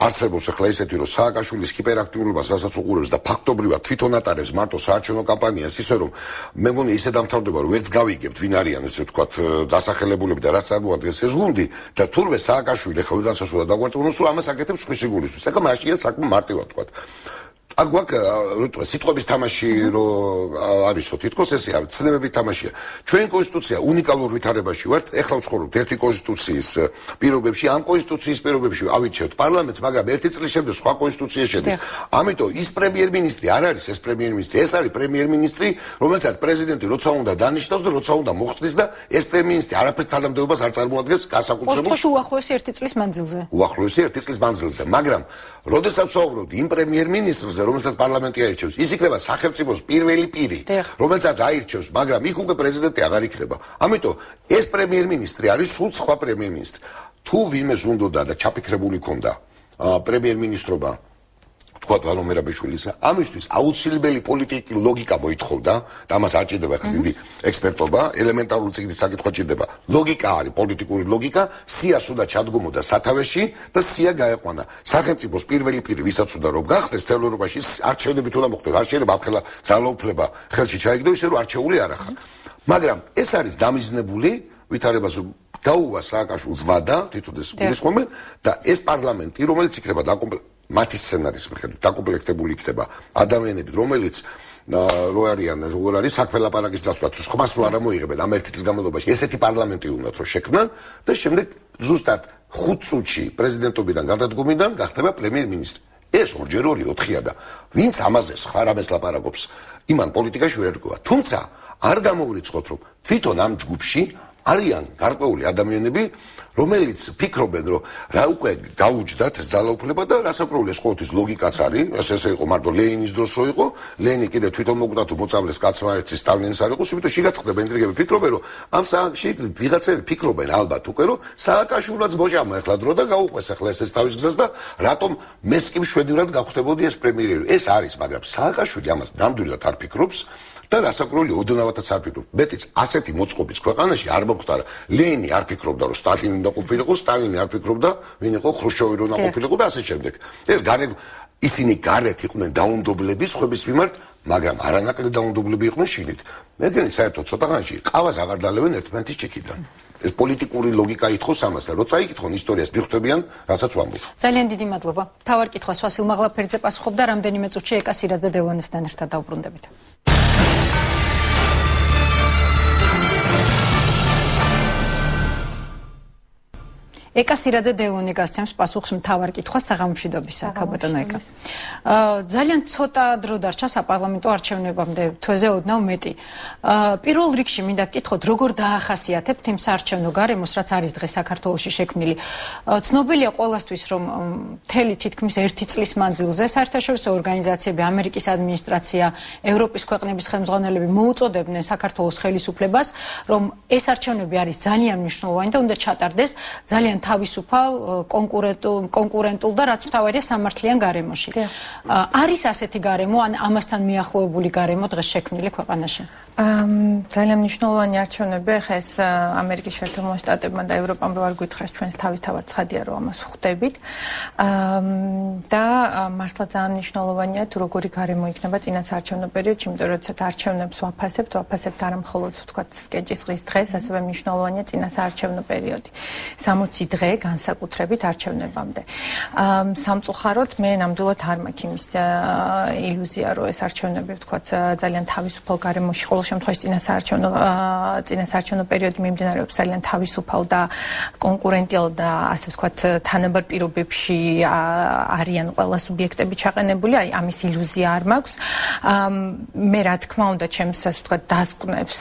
არსებობს ახლა ისეთი რომ სააკაშვილის ჰიპერაქტიულობა სასაც უყურებს და ფაქტობრივად თვითონ ატარებს მარტო საარჩევნო კამპანიას ისე რომ მე მგონი ისე დამთავრდება რომ ვერც გავიგებთ ვინ არიან ესე ვთქვათ დასახელებულები და რაც წარმოადგენს ეს გუნდი და თურმე სააკაშვილი ხა ვიღაცას უნდა დაგვარწმუნოს რომ ამას აკეთებს სხვისი გულისთვის ეხლა მაშინ საქმე მარტივად ვთქვათ აქ გვაქვს სიტყვების თამაში რო არისო თითქოს ესე არის ცნებების თამაშია. ჩვენ კონსტიტუცია უნიკალურ ვითარებაში ვართ ეხლა ვცხოვრობთ ერთი კონსტიტუციის პირობებში ამ კონსტიტუციის პირობებში ავიჩევთ პარლამენტს მაგრამ ერთი წლის შემდეგ სხვა კონსტიტუცია შედის. ამიტომ ის პრემიერ-მინისტრი არ არის ეს პრემიერ-მინისტრი ეს არის პრემიერ-მინისტრი რომელსაც პრეზიდენტი როცა უნდა დანიშნოს და როცა უნდა მოხსნის და ეს პრემიერ-მინისტრი არაფერს თანამდებობას არ წარმოადგენს გასაკუთრებულ პოსტში უახლოესი ერთი წლის მანძილზე. უახლოესი ერთი წლის მანძილზე. მაგრამ როდესაც ვცხოვრობთ იმ პრემიერ-მინისტრზე რომელსაც პარლამენტი აირჩევს. ის იქნება სახელმწიფოს პირველი პირი, რომელსაც აირჩევს, მაგრამ იქ უკვე პრეზიდენტი აღარ იქნება. ამიტომ ეს პრემიერ-მინისტრი არის სულ სხვა პრემიერ-მინისტრი. თუ ვინმე ზუნდოდა და ჩაფიქრებული ქონდა პრემიერ-მინისტრობა თქვა ვანო მერაბიშვილისა ამისთვის აუცილებელი პოლიტიკური ლოგიკა მოითხოვდა. და ამას არ ჭირდება ხა დიდი ექსპერტობა ელემენტარული ციგნის საკითხვა ჭირდება ლოგიკა არის პოლიტიკური ლოგიკა სიას უნდა ჩადგმოდა სათავეში და სია გაეყვანა. სახელმწიფოს პირველი პირი ვისაც უნდა რომ გახდეს თელორობაში არჩევნებით უნდა მოხდეს. არ შეიძლება ახლა ძალაუფლება ხელში ჩაიგდო ისე რომ არჩეული არ ახარ. მაგრამ ეს არის დამიზნებული ვითარებას გაუვა სააკაშვილს ვადა თვითონ ეს გულისხმობენ და ეს პარლამენტი რომელიც იქნება დაკომპლექტ მათი სცენარის მიხედვით დაკომპლექტებული იქნება ადამიანები, რომელიც რო არიან, როგორ არის საქმელაპარაკის დასვლა, თუ ხმას რო არ მოიღებენ ამ ერთი წლის განმავლობაში, ესეთი პარლამენტი უნდათ რომ შექმნან და შემდეგ ზუსტად 5 წუთში პრეზიდენტობიდან გადადგომიდან გახდება პრემიერ-მინისტრი. ეს ორჯერ ორი 4-ია და ვინც ამაზე სხვა რამეს ლაპარაკობს, იმან პოლიტიკაში ვერ ergoა. თუმცა არ გამოურიცხოთ რომ თვითონ ამ ჯგუფში არიან გარკვეული ადამიანები, რომელიც ფიქრობენ, რომ რა უკვე გაუჯდათ ძალაუფლება და რასაკროლის ყოველთვის ლოგიკაც არის, ეს ესე იყო მარტო ლენინის დროს რო იყო, ლენი კიდე თვითონ მოკვდა თუ მოწავლეს კაცმა ერთი სტალინის არ იყო, იმიტომ შეგაცხდება ინტრიგები, ფიქრობენ, რომ ამ საქმეში ვიღაცები ფიქრობენ ალბათ უკვე, რომ სააკაშვილიც ბოჟამა ახლა დრო და გაუყვეს ახლა ეს თავის გზას და რატომ მეს კი მშვენივრად გახვდებოდი ეს პრემიერი. ეს არის, მაგრამ სააკაშვილი ამას ნამდვილად არ ფიქრობს. და რასაკროლი ოდნავათაც არ ფიქრობ. მეტიც ასეთი მოწყობის ქვეყანაში არ მოხდა რა. ლენი არ ფიქრობდა რომ სტალინი უნდა ყოფილიყო, სტალინი არ ფიქრობდა ვინ იყო ხრუშოვი რომ უნდა ყოფილიყო და ასე შემდეგ. ეს გარე ისინი გარეთ იყვნენ დაუნდობლების ხვების მიმართ, მაგრამ არანაკლებ დაუნდობლები იყვნენ შინით. მეგენი საერთოდ ცოტაღანში ყავას აღარ დალევენ ერთმანეთის ჩიქიდან. ეს პოლიტიკური ლოგიკა ითხოვს ამას და როცა იკითხონ ისტორიას მიხვდებიან, რასაც ვამბობ. ძალიან დიდი მადლობა. თავარ კითხვას ვასილ მაღლაფერძე პასუხობდა რამდენიმე წუთში ეკასირად და დელონესთან ერთად დაუბრუნდებით. ეკასირადე დელონი გასცემს პასუხს მთავარ კითხვას საღამომშვიდობისა ქაბატონო ეკა. აა ძალიან ცოტა დრო დარჩა საპარლამენტო არჩევნებამდე თვეზე ოდნავ მეტი. აა პირველ რიგში მინდა გკითხოთ როგორ დაახასიათებთ იმ საარჩევნო გარემოს რაც არის დღეს საქართველოში შექმნილი. ცნობილია ყოველასთვის რომ მთელი თითქმის ერთი წლის მანძილზე საერთაშორისო ორგანიზაციები, ამერიკის ადმინისტრაცია, ევროპის ქვეყნების ხელმძღვანელები მოუწოდებდნენ საქართველოს ხელისუფლებას რომ ეს არჩევნები არის ძალიან მნიშვნელოვანი და უნდა ჩატარდეს ძალიან თავისუფალ კონკურენტულ და რაც თავარია სამართლიან გარემოში. არის ასეთი გარემო ან ამასთან მიახლოებული გარემო დღეს შექმნილი ქვეყანაში? ძალიან მნიშვნელოვანი არჩევნები ხა ეს ამერიკის შეერთებულმა შტატებმა და ევროპამ რო არ გითხრას ჩვენს თავისთავად ცხადია რომ ამას ხვდებით. და მართლა ძალიან მნიშვნელოვანია თუ როგორი გარემო იქნება წინას არჩევნო პერიოდში, იმიტომ რომ როდესაც არჩევნებს ვაფასებთ, ვაფასებთ არა მხოლოდ თქვა სკეჭისყრის დღეს, ასევე მნიშვნელოვანია წინას არჩევნო პერიოდი. 60 დღე განსაკუთრებით არჩევნებამდე. სამწუხაროდ მე ნამდვილად არ მაქვს იმის ილუზია რომ ეს არჩევნები თქვა ძალიან თავისუფალ გარემოში ყოველ შემთხვევაში წინასაარჩევნო წინასაარჩევნო პერიოდი მიმდინარეობს ძალიან თავისუფალ და კონკურენტიალ და ასე ვთქვათ თანაბარ პირობებში არიან ყველა სუბიექტები ჩაყენებული, აი ამის ილუზია არ მაქვს. მე რა თქმა უნდა, ჩემს ასე ვთქვათ დასკვნებს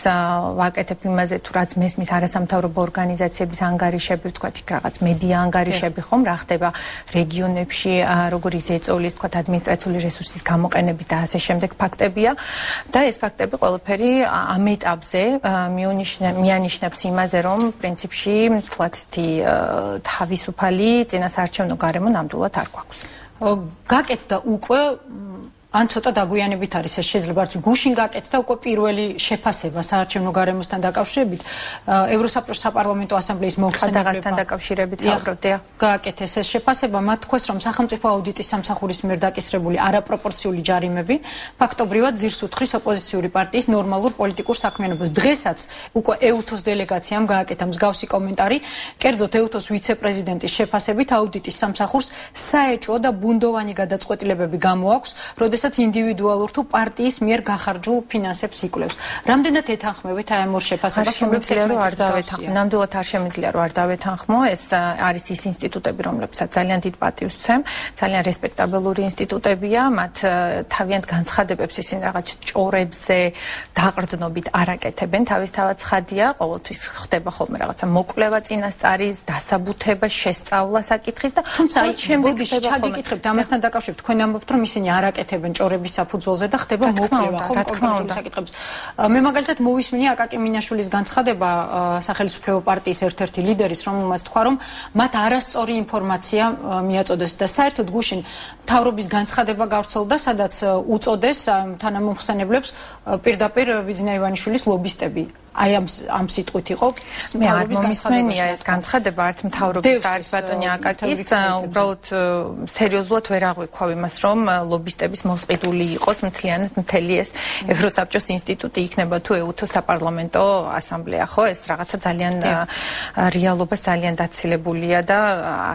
ვაკეთებ იმაზე თუ რაც მესმის არასამთავრობო ორგანიზაციების ანგარიშები, ვთქვათ იქ რაღაც მედია ანგარიშები ხომ რა ხდება რეგიონებში, როგორი ზეწოლის ვთქვათ ადმინისტრაციული რესურსის გამოყენების და ასე შემდეგ ფაქტებია და ეს ფაქტები ყველაფერი ამ ეტაპზე მიანიშნებს იმაზე, რომ პრინციპში თქვათი თავისუფალი წინასაარჩევნო გარემო ნამდვილად არ გვაქვს. გაკეთდა უკვე ან ცოტა დაგვიანებით არის ეს შეიძლება არც გუშინ გაკეთდა უკვე პირველი შეფასება საარჩევნო გარემოსთან დაკავშირებით. ევროსაპროს საპარლამენტო ასამბლეის მოხსენებასთან დაკავშირებით საუბრობდია გააკეთეს ეს შეფასება. მათ თქოს რომ სახელმწიფო აუდიტის სამსახურის მიერ დაკისრებული არაპროპორციული ჯარიმები ფაქტობრივად ძირს უთხრის ოპოზიციური პარტიის ნორმალურ პოლიტიკურ საქმიანობას დღესაც უკვე ეუთოს დელეგაციამ გააკეთა მსგავსი კომენტარი. კერძოდ ეუთოს ვიცე-პრეზიდენტის შეფასებით აუდიტის სამსახურს საეჭვო და ბუნდოვანი გადაწყვეტილებები გამოაქვს როდეს როდესაც ინდივიდუალურ თუ პარტიის მიერ გახარჯულ ფინანსებს იკვლევს. რამდენად ეთანხმებით აი ამ ორ შეფასებას, რომელიც რომ არ დავეთანხმო, ნამდვილად არ შემიძლია რომ არ დავეთანხმო, ეს არის ის ინსტიტუტები, რომლებსაც ძალიან დიდ პატივს ვცემ, ძალიან რესპექტაბელური ინსტიტუტებია, მათ თავიანთ განცხადებებს ისინი რაღაც ჭორებზე დაყრდნობით არაკეთებენ, თავისთავად ცხადია, ყოველთვის ხდება ხოლმე რაღაცა მოკვლევა წინასწარის, დასაბუთება, შესწავლა საკითხის და თუმცა აი შემდეგი ჩაგიკითხებთ ამასთან დაკავშირებით, თქვენ ამბობთ რომ ისინი არაკეთებენ ხდებიან ჭორების საფუძველზე და ხდება მოკვლევა ხო კონკრეტულ საკითხებს. მე მაგალითად მოვისმინე აკაკი მინაშვილის განცხადება სახელმწიფო პარტიის ერთ-ერთი ლიდერის რომელმაც თქვა რომ მათ არასწორი ინფორმაცია მიაწოდეს და საერთოდ გუშინ თავრობის განცხადება გავრცელდა სადაც უწოდეს თანამომხსენებლებს პირდაპირ ბიზნა ივანიშვილის ლობისტები. აი ამ ამ სიტყვით იყო მე არ მომისმენია ეს განცხადება არც მთავრობის და არც ბატონი აკაკის უბრალოდ სერიოზულად ვერ აღვიქვა იმას რომ ლობისტების მოსყიდული იყოს მთლიანად მთელი ეს ევროსაბჭოს ინსტიტუტი იქნება თუ ეუთო საპარლამენტო ასამბლეა ხო? ეს რაღაცა ძალიან რეალობას ძალიან დაცილებულია და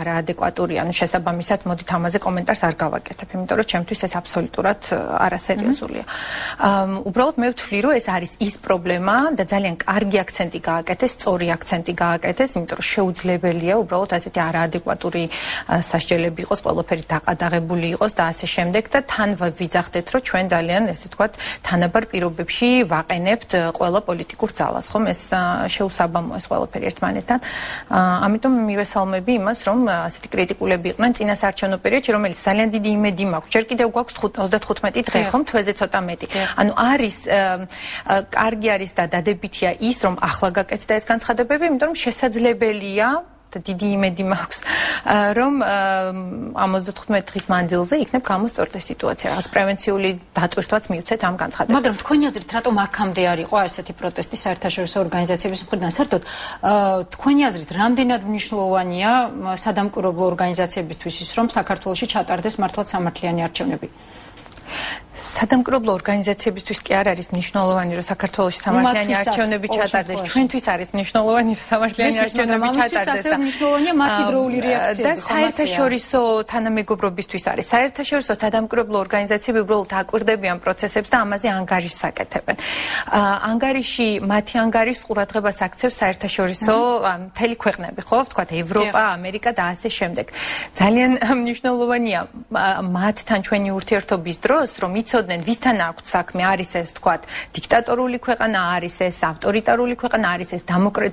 არაადეკვატურია ანუ შესაბამისად მოდით ამაზე კომენტარს არ გავაკეთებ იმიტომ რომ ჩემთვის ეს აბსოლუტურად არასერიოზულია. უბრალოდ მე ვთვლი რომ ეს არის ის პრობლემა და ძალიან ძალიან კარგი აქცენტი გააკეთეს, სწორი აქცენტი გააკეთეს, იმიტომ რომ შეუძლებელია უბრალოდ ასეთი არაადეკვატური სასჯელები იყოს, ყველაფერი დაყადაღებული იყოს და ასე შემდეგ და თან ვიძახდეთ, რომ ჩვენ ძალიან ესე ვთქვათ, თანაბარ პირობებში ვაყენებთ ყველა პოლიტიკურ ძალას, ხომ? ეს შეუსაბამოა ეს ყველაფერი ერთმანეთთან. ამიტომ მივესალმები იმას, რომ ასეთი კრიტიკულები იყვნენ წინასაარჩევნო პერიოდში, რომელიც ძალიან დიდი იმედი მაქვს. ჯერ კიდევ გვაქვს 35 დღე, ხომ? თვეზე ცოტა მეტი. ანუ არის კარგი არის და დადებით მითია ის, რომ ახლა გაკეთდა ეს განცხადებები, იმიტომ რომ შესაძლებელია და დიდი იმედი მაქვს, რომ ამ 35 დღის მანძილზე იქნებ გამოსწორდეს სიტუაცია, რაღაც პრევენციული დატვირთვაც მიუცეთ ამ განცხადებებს. მაგრამ თქვენი აზრით, რატომ აქამდე არ იყო ასეთი პროტესტი საერთაშორისო ორგანიზაციების მხრიდან? საერთოდ თქვენი აზრით, რამდენად მნიშვნელოვანია სადამკვირვებლო ორგანიზაციებისთვის ის, რომ საქართველოში ჩატარდეს მართლაც სამართლიანი არჩევნები? სადამკრობლო ორგანიზაციებისთვის კი არ არის მნიშვნელოვანი რომ საქართველოს სამართლიანი არჩევნები ჩატარდეს. ჩვენთვის არის მნიშვნელოვანი რომ სამართლიანი არჩევნები ჩატარდეს და მნიშვნელოვანია მათი დროული რეაქციები და საერთაშორისო თანამეგობრობისთვის არის. საერთაშორისო სადამკრობლო ორგანიზაციები უბრალოდ აკვირდებიან პროცესებს და ამაზე ანგარიშს აკეთებენ. ანგარიში მათი ანგარიშს ყურადღებას აქცევს საერთაშორისო მთელი ქვეყნები ხო? ვთქვათ ევროპა ამერიკა და ასე შემდეგ. ძალიან მნიშვნელოვანია მათთან ჩვენი ურთიერთობის დროს რომ იცოდნენ ვისთან აქვს საქმე, არის ეს თქვა დიქტატორული ქვეყანა, არის ეს ავტორიტარული ქვეყანა, არის ეს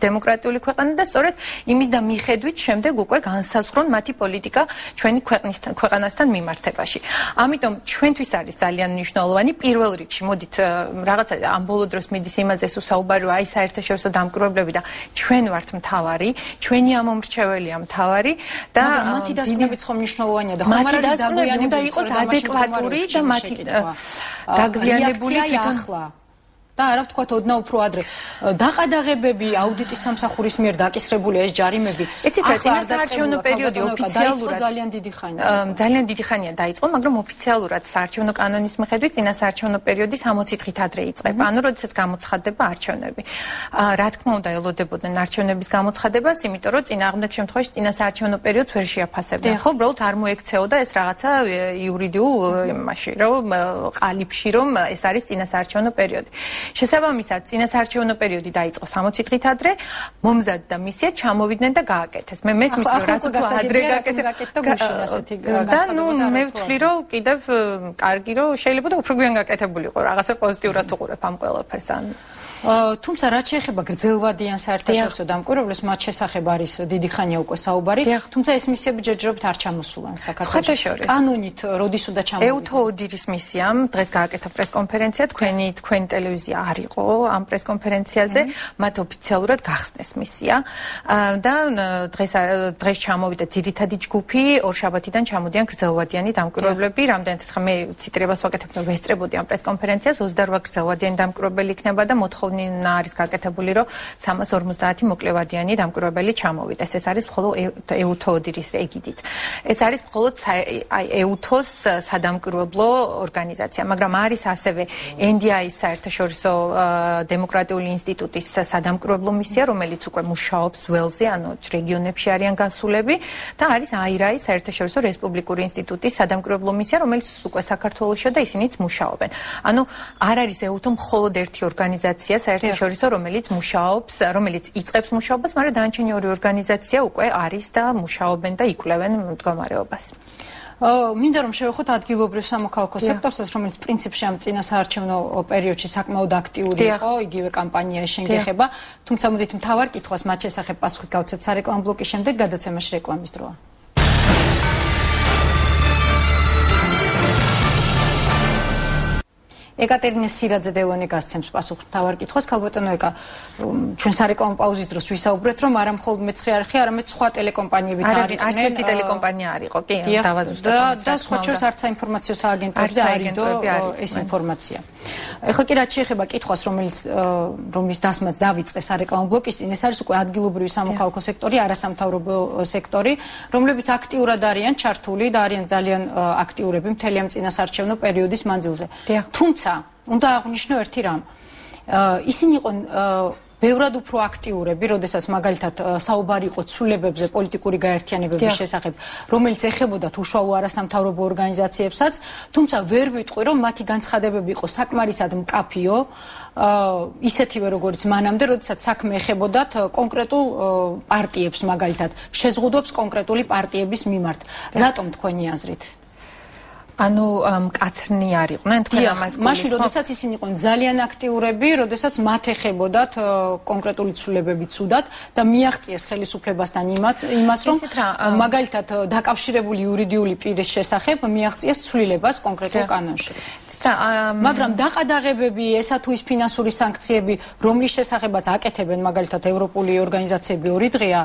დემოკრატიული ქვეყანა და სწორედ იმის და მიხედვით შემდეგ უკვე განსაზღვრონ მათი პოლიტიკა ჩვენი ქვეყნისთან ქვეყანასთან მიმართებაში. ამიტომ ჩვენთვის არის ძალიან მნიშვნელოვანი პირველ რიგში მოდით რაღაცა ამ ბოლო დროს მიდის იმაზე სულ საუბარი აი საერთაშორისო დამკვირვებლები და ჩვენ ვართ მთავარი, ჩვენი ამომრჩეველია მთავარი და მათი დასკვნებიც ხომ მნიშვნელოვანია და ხომ არის დაგვიანებული უნდა იყოს ადეკვატური და მათი დაგვიანებული თვითონ ახლა და არა ვთქვა ოდნა უფრო ადრე. დაყადაღებები აუდიტის სამსახურის მიერ დაკისრებული ეს ჯარიმები. ეცით რა წინასაარჩევნო პერიოდი ოფიციალურად ძალიან დიდი ხანია. ძალიან დიდი ხანია დაიწყო მაგრამ ოფიციალურად საარჩევნო კანონის მიხედვით წინასაარჩევნო პერიოდი 60 დღით ადრე იწყება ანუ როდესაც გამოცხადდება არჩევნები. რა თქმა უნდა ელოდებოდნენ არჩევნების გამოცხადებას იმიტომ რომ წინააღმდეგ შემთხვევაში წინასაარჩევნო პერიოდს ვერ შეაფასებდნენ. ხო უბრალოდ არ მოექცეოდა ეს რაღაცა იურიდიულ იმაში რომ ყალიბში რომ ეს არის წინასაარჩევნო პერიოდი შესაბამისად, წინასაარჩევნო პერიოდი დაიწყო 60 დღით ადრე, მომზადდა მისია, ჩამოვიდნენ და გააკეთეს. მე მესმის რომ რაც უფრო ადრე გააკეთე და ნუ მე ვთვლი რომ კიდევ კარგი რომ შეიძლება და უფრო გვიან გააკეთებულიყო რაღაცა პოზიტიურად უყურებ ამ ყველაფერს ან თუმცა რაც შეეხება გრძელვადიან საერთაშორისო დამკვირვებლებს, მათ შესახებ არის დიდი ხანია უკვე საუბარი, თუმცა ეს მისიები ჯერჯერობით არ ჩამოსულან საქართველოს. კანონით როდის უნდა ჩამოვიდეს? ეუთოოდირის მისიამ დღეს გააკეთა პრესკონფერენცია, თქვენი თქვენი ტელევიზია არ იყო ამ პრესკონფერენციაზე, მათ ოფიციალურად გახსნეს მისია. და დღეს დღეს ჩამოვიდა ძირითადი ჯგუფი, ორშაბათიდან ჩამოდიან გრძელვადიანი დამკვირვებლები, რამდენიც ხა მე ციტრებას ვაკეთებ და ვესწრებოდი ამ პრესკონფერენციას, 28 გრძელვადიანი დამკვირვებელი იქნება და მოთხოვ თხოვნა არის გაკეთებული, რომ 350 მოკლევადიანი დამკვირვებელი ჩამოვიდეს. ეს არის მხოლოდ ეუთოდირის რეგიდით. ეს არის მხოლოდ აი ეუთოს სადამკვირვებლო ორგანიზაცია, მაგრამ არის ასევე NDI-ის საერთაშორისო დემოკრატიული ინსტიტუტის სადამკვირვებლო მისია, რომელიც უკვე მუშაობს ველზე, ანუ რეგიონებში არიან გასულები და არის AIRA-ის საერთაშორისო რესპუბლიკური ინსტიტუტის სადამკვირვებლო მისია, რომელიც უკვე საქართველოსშია და ისინიც მუშაობენ. ანუ არ არის ეუთო მხოლოდ ერთი ორგანიზაცია, საერთაშორისო, რომელიც მუშაობს, რომელიც იწყებს მუშაობას, მაგრამ დანარჩენი ორი ორგანიზაცია უკვე არის და მუშაობენ და იკვლევენ მდგომარეობას. აა მინდა რომ შევეხოთ ადგილობრივ სამოქალაქო სექტორსაც, რომელიც პრინციპში ამ წინასაარჩევნო პერიოდში საკმაოდ აქტიური იყო, იგივე კამპანია შეგეხება, თუმცა მოდით მთავარ კითხვას მათ შესახებ პასუხი გავცეთ სარეკლამო ბლოკის შემდეგ გადაცემაში რეკლამის დროა. ეკატერინე სირაძე დელონე გასცემს პასუხს თავარ კითხვას. ქალბატონო ეკა ჩვენ სარეკლამო პაუზის დროს ვისაუბრეთ რომ არა მხოლოდ მეცხრე არხი არამედ სხვა ტელეკომპანიებიც არის არც ერთი ტელეკომპანია არ იყო კი დავაზუსტებ და სხვა ჩვენს არც საინფორმაციო სააგენტოები არიდო ეს ინფორმაცია. ეხლა კი რაც შეეხება კითხვას რომელიც რომის დასმაც დავიწყე სარეკლამო ბლოკის წინ ეს არის უკვე ადგილობრივი სამოქალაქო სექტორი არასამთავრობო სექტორი რომლებიც აქტიურად არიან ჩართული და არიან ძალიან აქტიურები მთელი ამ წინასარჩევნო პერიოდის მანძილზე. თუმცა უნდა აღვნიშნო ერთი რამ. ისინი იყო ბევრად უფრო აქტიურები, როდესაც მაგალითად საუბარი იყო ცვლილებებზე პოლიტიკური გაერთიანებების შესახებ, რომელიც ეხებოდათ უშუალო არასამთავრობო ორგანიზაციებსაც, თუმცა ვერ ვიტყვი, რომ მათი განცხადებები იყო საკმარისად მკაფიო, ისეთივე როგორც მანამდე, როდესაც საქმე ეხებოდათ კონკრეტულ პარტიებს მაგალითად, შეზღუდვებს კონკრეტული პარტიების მიმართ. რატომ თქვენი აზრით? ანუ მკაცრნი არიყვნენ თქვენ ამას გულისხმობთ? მაშინ როდესაც ისინი იყვნენ ძალიან აქტიურები, როდესაც მათ ეხებოდათ კონკრეტული ცვლილებები ცუდად და მიაღწიეს ხელისუფლებასთან იმას, რომ მაგალითად დაკავშირებული იურიდიული პირის შესახებ მიაღწიეს ცვლილებას კონკრეტულ კანონში. და მაგრამ დაყადაღებები, ესა თუ ის ფინანსური სანქციები, რომლის შესახებაც აკეთებენ მაგალითად ევროპული ორგანიზაციები ორი დღეა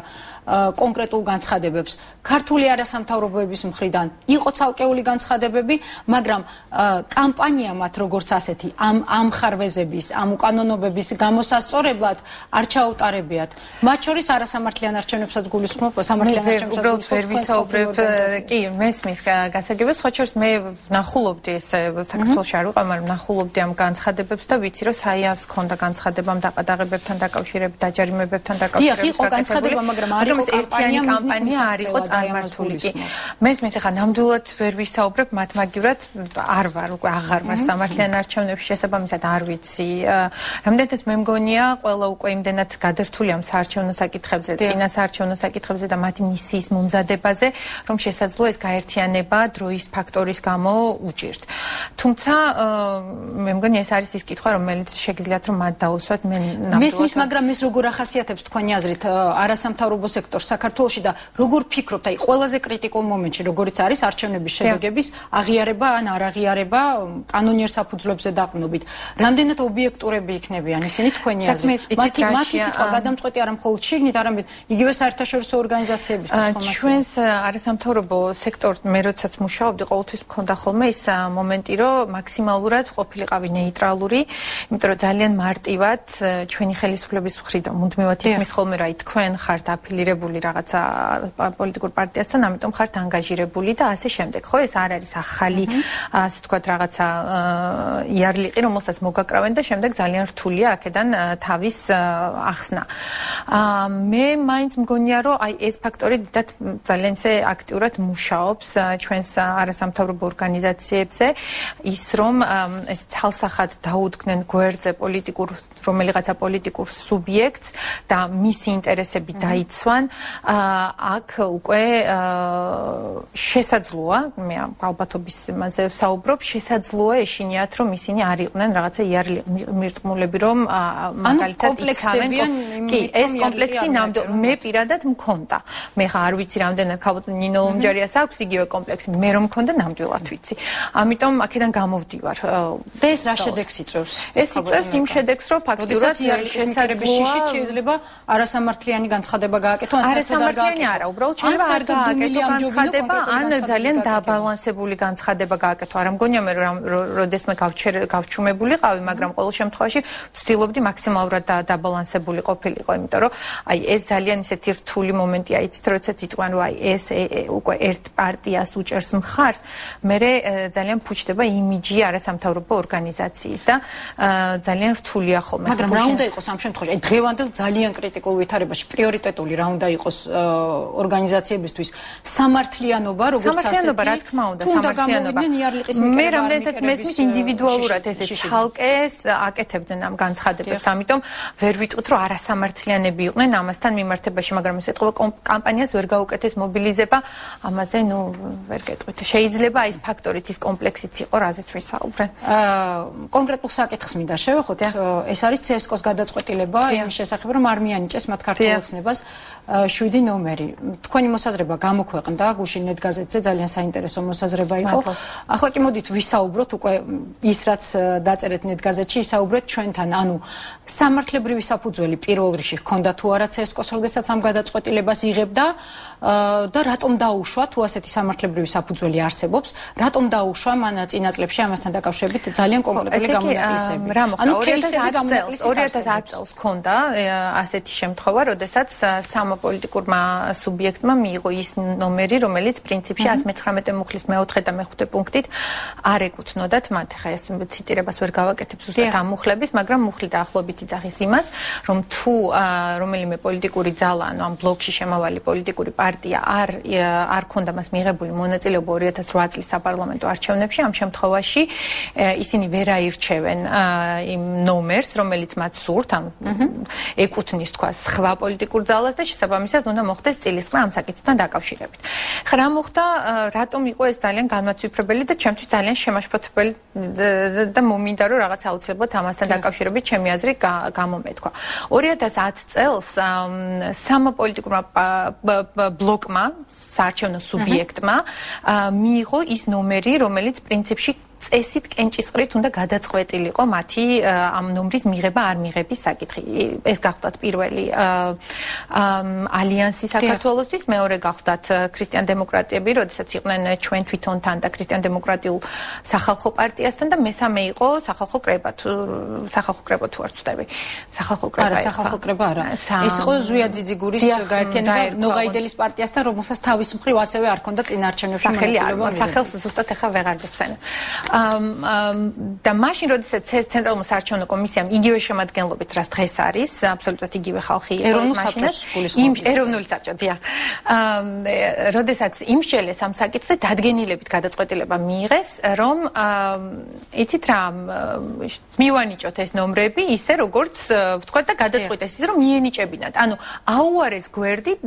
კონკრეტულ განცხადებებს, ქართული არასამთავრობოების მხრიდან იყო ცალკეული განცხადებები მაგრამ კამპანია მათ როგორც ასეთი ამ ამ ხარვეზების, ამ უკანონობების გამოსასწორებლად არ ჩაუტარებიათ. მათ შორის არასამართლიან არჩევნებსაც გულისხმობ, სამართლიან არჩევნებსაც უბრალოდ ვერ ვისაუბრებ. კი, მესმის გასაგებებს, ხო შორის მე ნახულობდი ეს საქართველოს არ ვიყავ, მაგრამ ნახულობდი ამ განცხადებებს და ვიცი რომ საიას ქონდა განცხადება ამ დაყადაღებებთან დაკავშირებით, დაჯარიმებებთან დაკავშირებით. კი, იყო განცხადება, მაგრამ არ იყო ერთიანი კამპანია, არ იყო წარმართული. კი. მესმის ახლა ნამდვილად ვერ ვისაუბრებ მათ მაგივრად არ ვარ უკვე აღარ ვარ სამართლიან არჩევნებში შესაბამისად არ ვიცი რამდენიც მე მგონია ყველა უკვე იმდენად გადართული ამ საარჩევნო საკითხებზე წინა საარჩევნო საკითხებზე და მათი მისიის მომზადებაზე რომ შესაძლოა ეს გაერთიანება დროის ფაქტორის გამო უჭირთ თუმცა მე მგონი ეს არის ის კითხვა, რომელიც შეგიძლიათ რომ მათ დაუსვათ მე ნამდვილად. მესმის, მაგრამ ეს როგორ ახასიათებს თქვენი აზრით არასამთავრობო სექტორს საქართველოში და როგორ ფიქრობთ, აი ყველაზე კრიტიკულ მომენტში, როგორიც არის არჩევნების შედეგების აღიარება ან არაღიარება კანონიერ საფუძვლებზე დაყნობით. რამდენად ობიექტურები იქნებიან ისინი თქვენი აზრით? მათი მათი სიტყვა გადამწყვეტი არა მხოლოდ შიგნით, არამედ იგივე საერთაშორისო ორგანიზაციებისთვის ხომ ასე. ჩვენს არასამთავრობო სექტორს მე როდესაც მუშაობდი, ყოველთვის მქონდა ხოლმე ის მომენტი, რომ მაქსიმალურად ყოფილიყავი ნეიტრალური, იმიტომ რომ ძალიან მარტივად ჩვენი ხელისუფლების მხრიდან მუდმივად ისმის ხოლმე რა თქვენ ხართ აფილირებული რაღაცა პოლიტიკურ პარტიასთან, ამიტომ ხართ ანგაჟირებული და ასე შემდეგ. ხო, ეს არ არის ახალი, ასე თქვათ რაღაცა იარლიყი, რომელსაც მოგაკრავენ და შემდეგ ძალიან რთულია აქედან თავის ახსნა. აა მე მაინც მგონია, რომ აი ეს ფაქტორი დიდად ძალიან ისე აქტიურად მუშაობს ჩვენს არასამთავრობო ორგანიზაციებზე. ის რომ ეს ცალსახად დაუდგნენ გვერდზე პოლიტიკურ რომელიღაცა პოლიტიკურ სუბიექტს და მისი ინტერესები დაიცვან აქ უკვე შესაძლოა მე ალბათობის მასე საუბრობ შესაძლოა ეშინიათ რომ ისინი არ იყვნენ რაღაცა იარლი მირტმულები რომ მაგალითად იცავენ კი ეს კომპლექსი ნამდვილ მე პირადად მქონდა. მე ხა არ ვიცი რამდენად ქალბატონ ნინო უმჯერიას აქვს იგივე კომპლექსი მე რომ მქონდა ნამდვილად ვიცი. ამიტომ აქედან გამოვდივარ. და ეს რა შედეგს იწევს? ეს იწევს იმ შედეგს, რომ ფაქტურად შესაძლებელი შიშით შეიძლება არასამართლიანი განცხადება გააკეთო, ან არასამართლიანი არა, უბრალოდ შეიძლება არ გააკეთო განცხადება, ან ძალიან დაბალანსებული განცხადება გააკეთო. არა მგონია მე რომ როდესმე გავჩუმებულიყავი, მაგრამ ყოველ შემთხვევაში ვცდილობდი მაქსიმალურად დაბალანსებული ყოფილიყო, იმიტომ რომ აი ეს ძალიან ისეთი რთული მომენტია, იცით, როდესაც იტყვიან, რომ აი ეს უკვე ერთ პარტიას უჭერს მხარს, მე ძალიან ფუჩდება იმიჯი არასამთავრობო ორგანიზაციის და ძალიან რთულია ხოლმე. მაგრამ რა უნდა იყოს ამ შემთხვევაში? აი დღევანდელ ძალიან კრიტიკულ ვითარებაში პრიორიტეტული რა უნდა იყოს ორგანიზაციებისთვის? სამართლიანობა, როგორც ასეთი. სამართლიანობა, რა თქმა უნდა, სამართლიანობა. მე რამდენადაც მესმის ინდივიდუალურად ესე ჩალკეს აკეთებდნენ ამ განცხადებებს, ამიტომ ვერ ვიტყვით, რომ არასამართლიანები იყვნენ ამასთან მიმართებაში, მაგრამ ეს ეთყობა კამპანიას ვერ გაუკეთეს მობილიზება, ამაზე ნუ ვერ გეტყვით. შეიძლება ის ფაქტორით ის კომპლექსიც იყო, რაზეც ვისაუბრე. აა კონკრეტულ საკითხს მინდა შევეხოთ. ეს არის CSKO-ს გადაწყვეტილება იმ შესახებ, რომ არ მიანიჭეს მათ ქართულ ოცნებას 7 ნომერი. თქვენი მოსაზრება გამოქვეყნდა გუშინეთ გაზეთზე, ძალიან საინტერესო მოსაზრება იყო. ახლა კი მოდით ვისაუბროთ უკვე ის რაც დაწერეთ ნეთ გაზეთში, ისაუბრეთ ჩვენთან, ანუ სამართლებრივი საფუძველი პირველ რიგში ჰქონდა თუ არა CSKO-ს, როდესაც ამ გადაწყვეტილებას იღებდა და რატომ დაუშვა თუ ასეთი სამართლებრივი საფუძველი არსებობს, რატომ დაუშვა მან წინა წლებში ამასთან დაკავშირებით ძალიან კონკრეტული გამონაკლისები. ანუ 2010 წელს ქონდა ასეთი შემთხვევა, როდესაც სამოპოლიტიკურმა სუბიექტმა მიიღო ის ნომერი, რომელიც პრინციპში 119 მუხლის მეოთხე და მეხუთე პუნქტით არ ეკუთვნოდათ მათ. ხა ეს ციტირებას ვერ გავაკეთებ ზუსტად ამ მუხლების, მაგრამ მუხლი დაახლოებით იძახის იმას, რომ თუ რომელიმე პოლიტიკური ძალა, ანუ ამ ბლოკში შემავალი პოლიტიკური პარტია არ არ ქონდა მას მიღებული მონაწილეობა 2008 წლის საპარლამენტო არჩევნებში, ამ შემთხვევაში ისინი ვერ აირჩევენ იმ ნომერს, რომელიც მათ სურთ, ამ ეკუთვნის თქვა სხვა პოლიტიკურ ძალას და შესაბამისად უნდა მოხდეს წილისყრა ამ საკითხთან დაკავშირებით. ხა რა მოხდა, რატომ იყო ეს ძალიან განმაცვიფრებელი და ჩემთვის ძალიან შემაშფოთებელი და მომინდა რომ რაღაც აუცილებლად ამასთან დაკავშირებით ჩემი აზრი გამომეთქვა. 2010 წელს სამოპოლიტიკურმა ბლოკმა, საარჩევნო სუბიექტმა მიიღო ის ნომერი, რომელიც პრინციპში წესით კენჭისყრით უნდა გადაწყვეტილიყო მათი ამ ნომრის მიღება არ მიღების საკითხი. ეს გახლდათ პირველი ალიანსი საქართველოსთვის, მეორე გახლდათ ქრისტიან დემოკრატიები, როდესაც იყვნენ ჩვენ თვითონთან და ქრისტიან დემოკრატიულ სახალხო პარტიასთან და მესამე იყო სახალხო კრება თუ სახალხო კრება თუ არ ვწდები. სახალხო კრება. არა, სახალხო კრება არა. ეს იყო ზვია ძიძიგურის გაერთიანება ნოღაიდელის პარტიასთან, რომელსაც თავის მხრივ ასევე არ ქონდა წინარჩენებში მონაწილეობა. სახელს ზუსტად ახლა ვეღარ გიხსენე. და მაშინ როდესაც ცენტრალურ საარჩევნო კომისიამ იგივე შემადგენლობით რაც დღეს არის აბსოლუტურად იგივე ხალხი ეროვნულ საბჭოს იმ ეროვნული საბჭო დიახ როდესაც იმშელეს ამ საკითხზე დადგენილებით გადაწყვეტილება მიიღეს რომ იცით რა მივანიჭოთ ეს ნომრები ისე როგორც ვთქვა და გადაწყვიტეს ისე რომ მიენიჭებინათ ანუ აუარეს გვერდი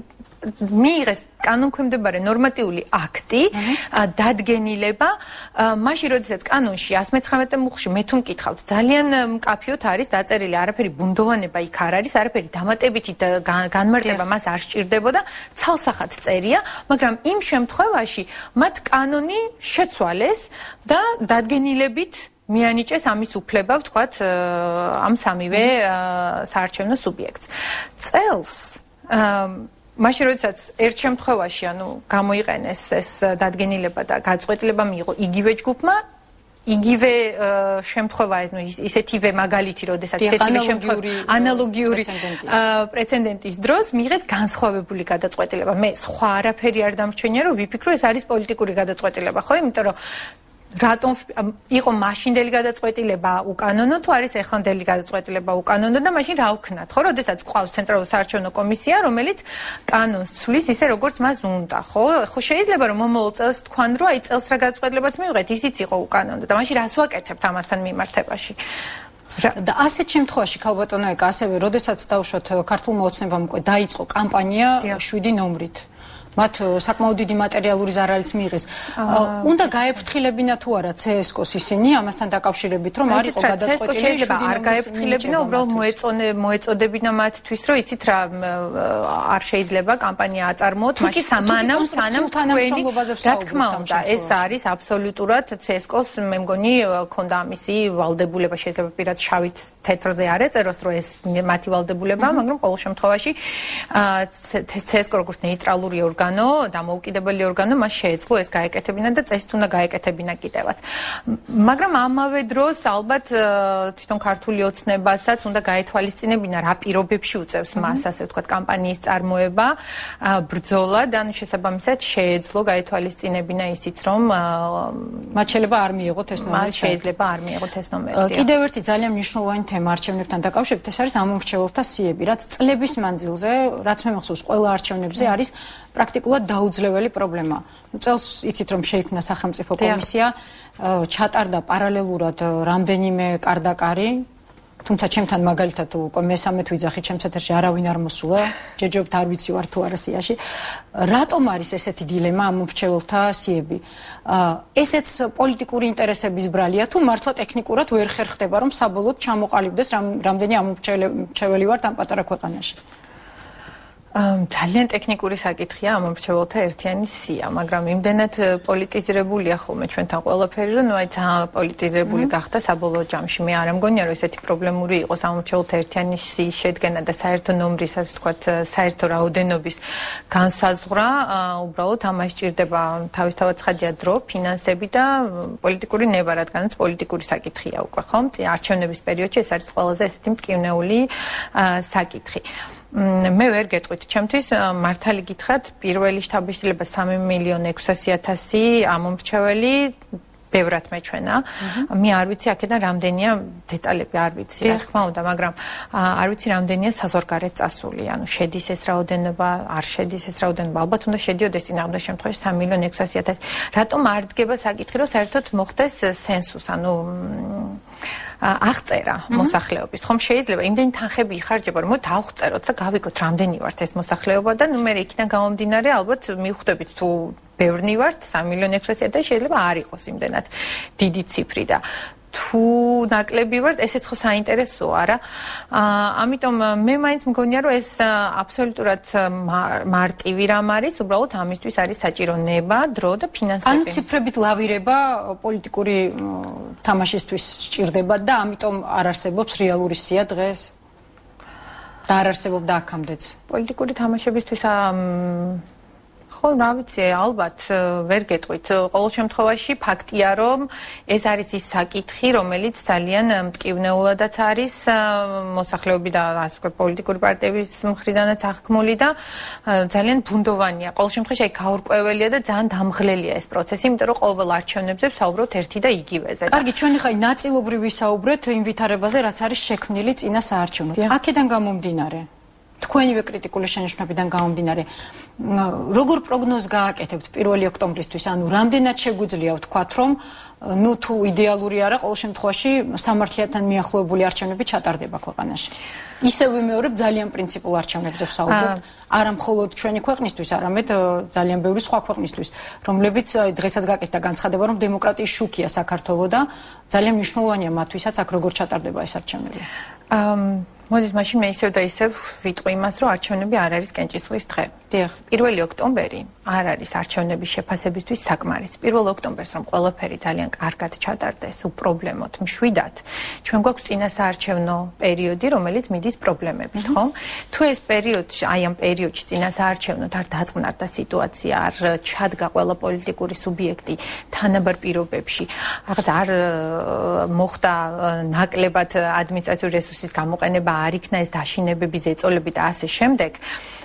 მიიღეს კანონქვემდებარე ნორმატიული აქტი დადგენილება მაშინ როდესაც კანონში 119 მუხში მე თუ მკითხავთ ძალიან მკაფიოდ არის დაწერილი არაფერი ბუნდოვანება იქ არ არის არაფერი დამატებითი განმარტება მას არ სჭირდებოდა ცალსახად წერია მაგრამ იმ შემთხვევაში მათ კანონი შეცვალეს და დადგენილებით მიანიჭეს ამის უფლება ვთქვათ ამ სამივე საარჩევნო სუბიექტს. წელს მაშინ როდესაც ერთ შემთხვევაში ანუ გამოიყენეს ეს დადგენილება და გაწყვეტილება მიიღო იგივე ჯგუფმა იგივე შემთხვევა ეს ნუ ისეთივე მაგალითი როდესაც ისეთივე შემთხვევა ანალოგიური პრეცედენტის დროს მიიღეს განსხვავებული გადაწყვეტილება. მე სხვა არაფერი არ დამრჩენია რომ ვიფიქრო ეს არის პოლიტიკური გადაწყვეტილება ხო? იმიტომ რომ რატომ იყო მაშინდელი გადაწყვეტილება უკანონო თუ არის ეხანდელი გადაწყვეტილება უკანონო და მაშინ რა ვქნათ ხო? როდესაც ყავს ცენტრალური საარჩევნო კომისია რომელიც კანონს ცვლის ისე როგორც მას უნდა ხო? ხო შეიძლება რომ მომავალ წელს თქვან რომ აი წელს რა გადაწყვეტილებაც მივიღეთ ისიც იყო უკანონო და მაშინ რას ვაკეთებთ ამასთან მიმართებაში? და ასეთ შემთხვევაში ქალბატონო ეკა ასევე როდესაც დავუშვათ ქართულ მოოცნებამ უკვე დაიწყო კამპანია 7 ნომრით მათ საკმაოდ დიდი მატერიალური ზარალიც მიიღეს. უნდა გაეფრთხილებინა თუ არა CSKO-ს ისინი ამასთან დაკავშირებით, რომ არ იყო გადაწყვეტილი შეიძლება არ გაეფრთხილებინა, უბრალოდ მოეწონე მოეწოდებინა მათთვის, რომ იცით რა არ შეიძლება კამპანია აწარმოოთ, მაშინ სამანამ სანამ თანამშრომლობაზე რა თქმა უნდა, ეს არის აბსოლუტურად CSKO-ს მე მგონი ქონდა ამისი ვალდებულება შეიძლება პირად შავით თეთრზე არ ეწეროს, რომ ეს მათი ვალდებულება, მაგრამ ყოველ შემთხვევაში CSKO როგორც ნეიტრალური ორგანო, დამოუკიდებელი ორგანო მას შეეძლო ეს გაეკეთებინა და წესით უნდა გაეკეთებინა კიდევაც. მაგრამ ამავე დროს ალბათ თვითონ ქართული ოცნებასაც უნდა გაეთვალისწინებინა რა პირობებში უწევს მას ასე ვთქვათ კამპანიის წარმოება, ბრძოლა და ანუ შესაბამისად შეეძლო გაეთვალისწინებინა ისიც რომ მათ შეიძლება არ მიიღოთ ეს ნომერი. მათ შეიძლება არ მიიღოთ ეს ნომერი. კიდევ ერთი ძალიან მნიშვნელოვანი თემა არჩევნებთან დაკავშირებით ეს არის ამომრჩეველთა სიები, რაც წლების მანძილზე, რაც მე მახსოვს ყველა არჩევნებზე არის პრაქტიკულად დაუძლეველი პრობლემა. წელს იცით რომ შეიქმნა სახელმწიფო კომისია, ჩატარდა პარალელურად რამდენიმე კარდაკარი, თუმცა ჩემთან მაგალითად უკვე მესამე თვიძახი ჩემს ეთერში არავინ არ მოსულა, ჯეჯობთ არ ვიცი ვარ თუ არა სიაში. რატომ არის ესეთი დილემა ამ მრჩეველთა სიები? ესეც პოლიტიკური ინტერესების ბრალია თუ მართლა ტექნიკურად ვერ ხერხდება რომ საბოლოოდ ჩამოყალიბდეს რამდენი ამ მრჩეველი ვართ ამ პატარა ქვეყანაში? ძალიან ტექნიკური საკითხია ამ მრჩეველთა ერთიანი სია, მაგრამ იმდენად პოლიტიზირებულია ხოლმე ჩვენთან ყველაფერი, რომ აი ძალიან პოლიტიზირებული გახდა საბოლოო ჯამში. მე არ ამგონია, რომ ესეთი პრობლემური იყოს ამ მრჩეველთა ერთიანი სიის შედგენა და საერთო ნომრის, ასე ვთქვათ, საერთო რაოდენობის განსაზღვრა, უბრალოდ ამას ჭირდება თავისთავად ცხადია დრო, ფინანსები და პოლიტიკური ნება, რადგანაც პოლიტიკური საკითხია უკვე, ხო? არჩევნების პერიოდში ეს არის ყველაზე ესეთი მტკივნეული საკითხი. მე ვერ გეტყვით, ჩემთვის მართალი გითხრათ, პირველი შთაბეჭდილება 3 მილიონი 600.000 ამომრჩეველი. ბევრად მეჩვენა. მე არ ვიცი აქედან რამდენია დეტალები არ ვიცი, რა თქმა უნდა, მაგრამ არ ვიცი რამდენია საზორგარეთ წასული, ანუ შედის ეს რაოდენობა, არ შედის ეს რაოდენობა, ალბათ უნდა შედიოდეს წინააღმდეგ შემთხვევაში 3 მილიონი 600.000. რატომ არ დგება საკითხი, რომ საერთოდ მოხდეს სენსუს, ანუ აღწერა მოსახლეობის. ხომ შეიძლება იმდენი თანხები იხარჯება, რომ დავღწეროთ და გავიგოთ რამდენი ვართ ეს მოსახლეობა და ნუ მე იქიდან გამომდინარე ალბათ მივხვდებით თუ ბევრნი ვართ 3 მილიონი 600 და შეიძლება არ იყოს იმდენად დიდი ციფრი და თუ ნაკლები ვარ, ესეც ხო საინტერესოა, არა? აა ამიტომ მე მაინც მგონია, რომ ეს აბსოლუტურად მარტივი რამ არის, უბრალოდ ამისთვის არის საჭირო ნება, დრო და ფინანსები. ანუ ციფრებით ლავირება პოლიტიკური თამაშისთვის სჭირდება და ამიტომ არ არსებობს რეალური სია დღეს. და არ არსებობდა აქამდეც. პოლიტიკური თამაშებისთვის აა ხო, რა ვიცი, ალბათ ვერ გეტყვით. ყოველ შემთხვევაში ფაქტია, რომ ეს არის ის საკითხი, რომელიც ძალიან მტკივნეულადაც არის მოსახლეობი და ასე ვქო პოლიტიკური პარტიების მხრიდანაც აღქმული და ძალიან ბუნდოვანია. ყოველ შემთხვევაში აი გაურკვეველია და ძალიან დამღლელია ეს პროცესი, იმიტომ რომ ყოველ არჩევნებზე ვსაუბრობთ ერთი და იგივეზე. კარგი, ჩვენ ხა ნაწილობრივ ვისაუბრეთ იმ ვითარებაზე, რაც არის შექმნილი წინა საარჩევნო. აქედან გამომდინარე თქვენივე კრიტიკული შენიშვნებიდან გამომდინარე როგორ პროგნოზ გააკეთებთ 1 ოქტომბრისთვის? ანუ რამდენად შეგვიძლია ვთქვათ რომ ну თუ იდეალური არა ყოველ შემთხვევაში სამართლიანთან მიახლოებული არჩევნები ჩატარდება ქვეყანაში? ისევ ვიმეორებ ძალიან პრინციპულ არჩევნებზე ვსაუბრობ არა მხოლოდ ჩვენი ქვეყნისთვის არამედ ძალიან ბევრი სხვა ქვეყნისთვის. რომლებიც დღესაც გაკეთდა განცხადება რომ დემოკრატიის შუქია საქართველოს და ძალიან მნიშვნელოვანია მათთვისაც აქ როგორ ჩატარდება ეს არჩევნები? აა მოდით მაშინ მე ისევ და ისევ ვიტყვი იმას, რომ არჩევნები არ არის კენჭისყრის დღე. დიახ. 1 ოქტომბერი არ არის არჩევნების შეფასებისთვის საკმარის. 1 ოქტომბერს რომ ყველაფერი ძალიან კარგად ჩატარდეს, უპრობლემოდ, მშვიდად, ჩვენ გვაქვს წინასაარჩევნო პერიოდი, რომელიც მიდის პრობლემებით, ხო? თუ ეს პერიოდი, აი ამ პერიოდში წინასაარჩევნოთ არ დაწყნარდა სიტუაცია, არ ჩადგა ყველა პოლიტიკური სუბიექტი თანაბარ პირობებში, რაღაც არ მოხდა ნაკლებად ადმინისტრაციული რესურსის გამოყენება არ იქნა ეს დაშინებები, ზეწოლები და ასე შემდეგ.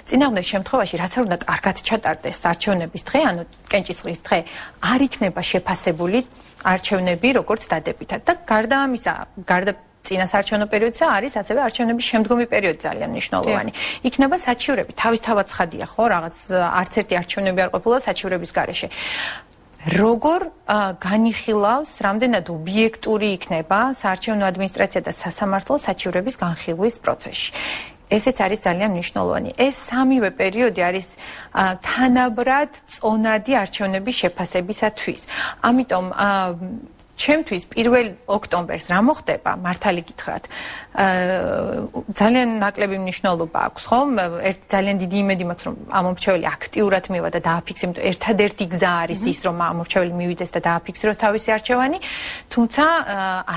წინააღმდეგ შემთხვევაში, რაც არ უნდა კარგად ჩატარდეს არჩევნების დღე, ანუ კენჭისყრის დღე, არ იქნება შეფასებული არჩევნები როგორც დადებითად და გარდა ამისა, გარდა წინასაარჩევნო პერიოდისა არის ასევე არჩევნების შემდგომი პერიოდი ძალიან მნიშვნელოვანი. იქნება საჩივრები, თავისთავად ცხადია, ხო, რაღაც არც ერთი არჩევნები არ ყოფილა საჩივრების გარეშე. როგორ განიხილავს, რამდენად ობიექტური იქნება საარჩევნო ადმინისტრაცია და სასამართლო საჩივრების განხილვის პროცესში. ესეც არის ძალიან მნიშვნელოვანი. ეს სამივე პერიოდი არის თანაბრად წონადი არჩევნების შეფასებისათვის. ამიტომ ჩემთვის 1 ოქტომბერს რა მოხდება მართალი გითხრათ ძალიან ნაკლები მნიშვნელობა აქვს ხო ერთ ძალიან დიდი იმედი მაქვს რომ ამომრჩეველი აქტიურად მივა და დააფიქსიროს იმიტომ ერთადერთი გზა არის ის რომ ამომრჩეველი მივიდეს და დააფიქსიროს თავისი არჩევანი თუმცა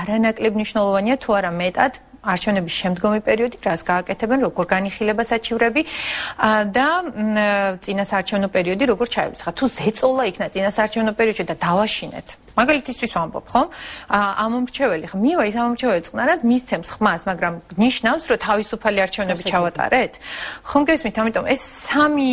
არანაკლებ მნიშვნელოვანია თუ არა მეტად არჩევნების შემდგომი პერიოდი, რას გააკეთებენ, როგორ განიხილება საჩივრები და წინასაარჩევნო პერიოდი როგორ ჩაივიწყა. თუ ზეწოლა იქნა წინასაარჩევნო პერიოდში და დავაშინეთ მაგალითისთვის ვამბობ, ხო? ამომრჩეველი ხა მივა ის ამომრჩეველი წყნარად მისცემს ხმას, მაგრამ ნიშნავს, რომ თავისუფალი არჩევნები ჩავატარეთ. ხომ გესმით, ამიტომ ეს სამი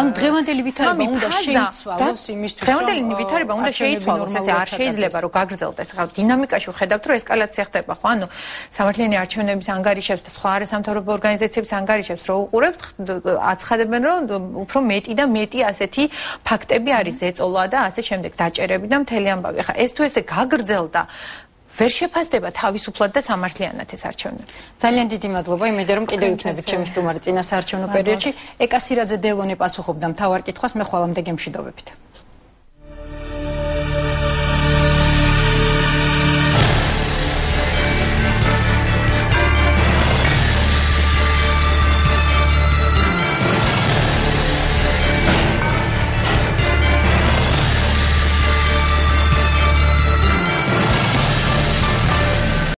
ან დღევანდელი ვითარება უნდა შეიცვალოს იმისთვის, რომ დღევანდელი ვითარება უნდა შეიცვალოს, ესე არ შეიძლება რომ გაგრძელდეს. ხა დინამიკაში ვხედავთ, რომ ესკალაცია ხდება, ხო? ანუ სამართლიანი არჩევნების ანგარიშებს და სხვა არასამთავრობო ორგანიზაციების ანგარიშებს რო უყურებთ, აცხადებენ, რომ უფრო მეტი და მეტი ასეთი ფაქტები არის ზეწოლა და ასე შემდეგ დაჭერები და მთელი ამ ამბავი. ხა ეს თუ ესე გაგრძელდა ვერ შეფასდება თავისუფლად და სამართლიანად ეს არჩევნები. ძალიან დიდი მადლობა. იმედი რომ კიდევ იქნებით ჩემი სტუმარი წინასაარჩევნო პერიოდში. ეკასირაძე დელონე პასუხობდა მთავარ კითხვას, მე ხვალამდე გემშვიდობებით.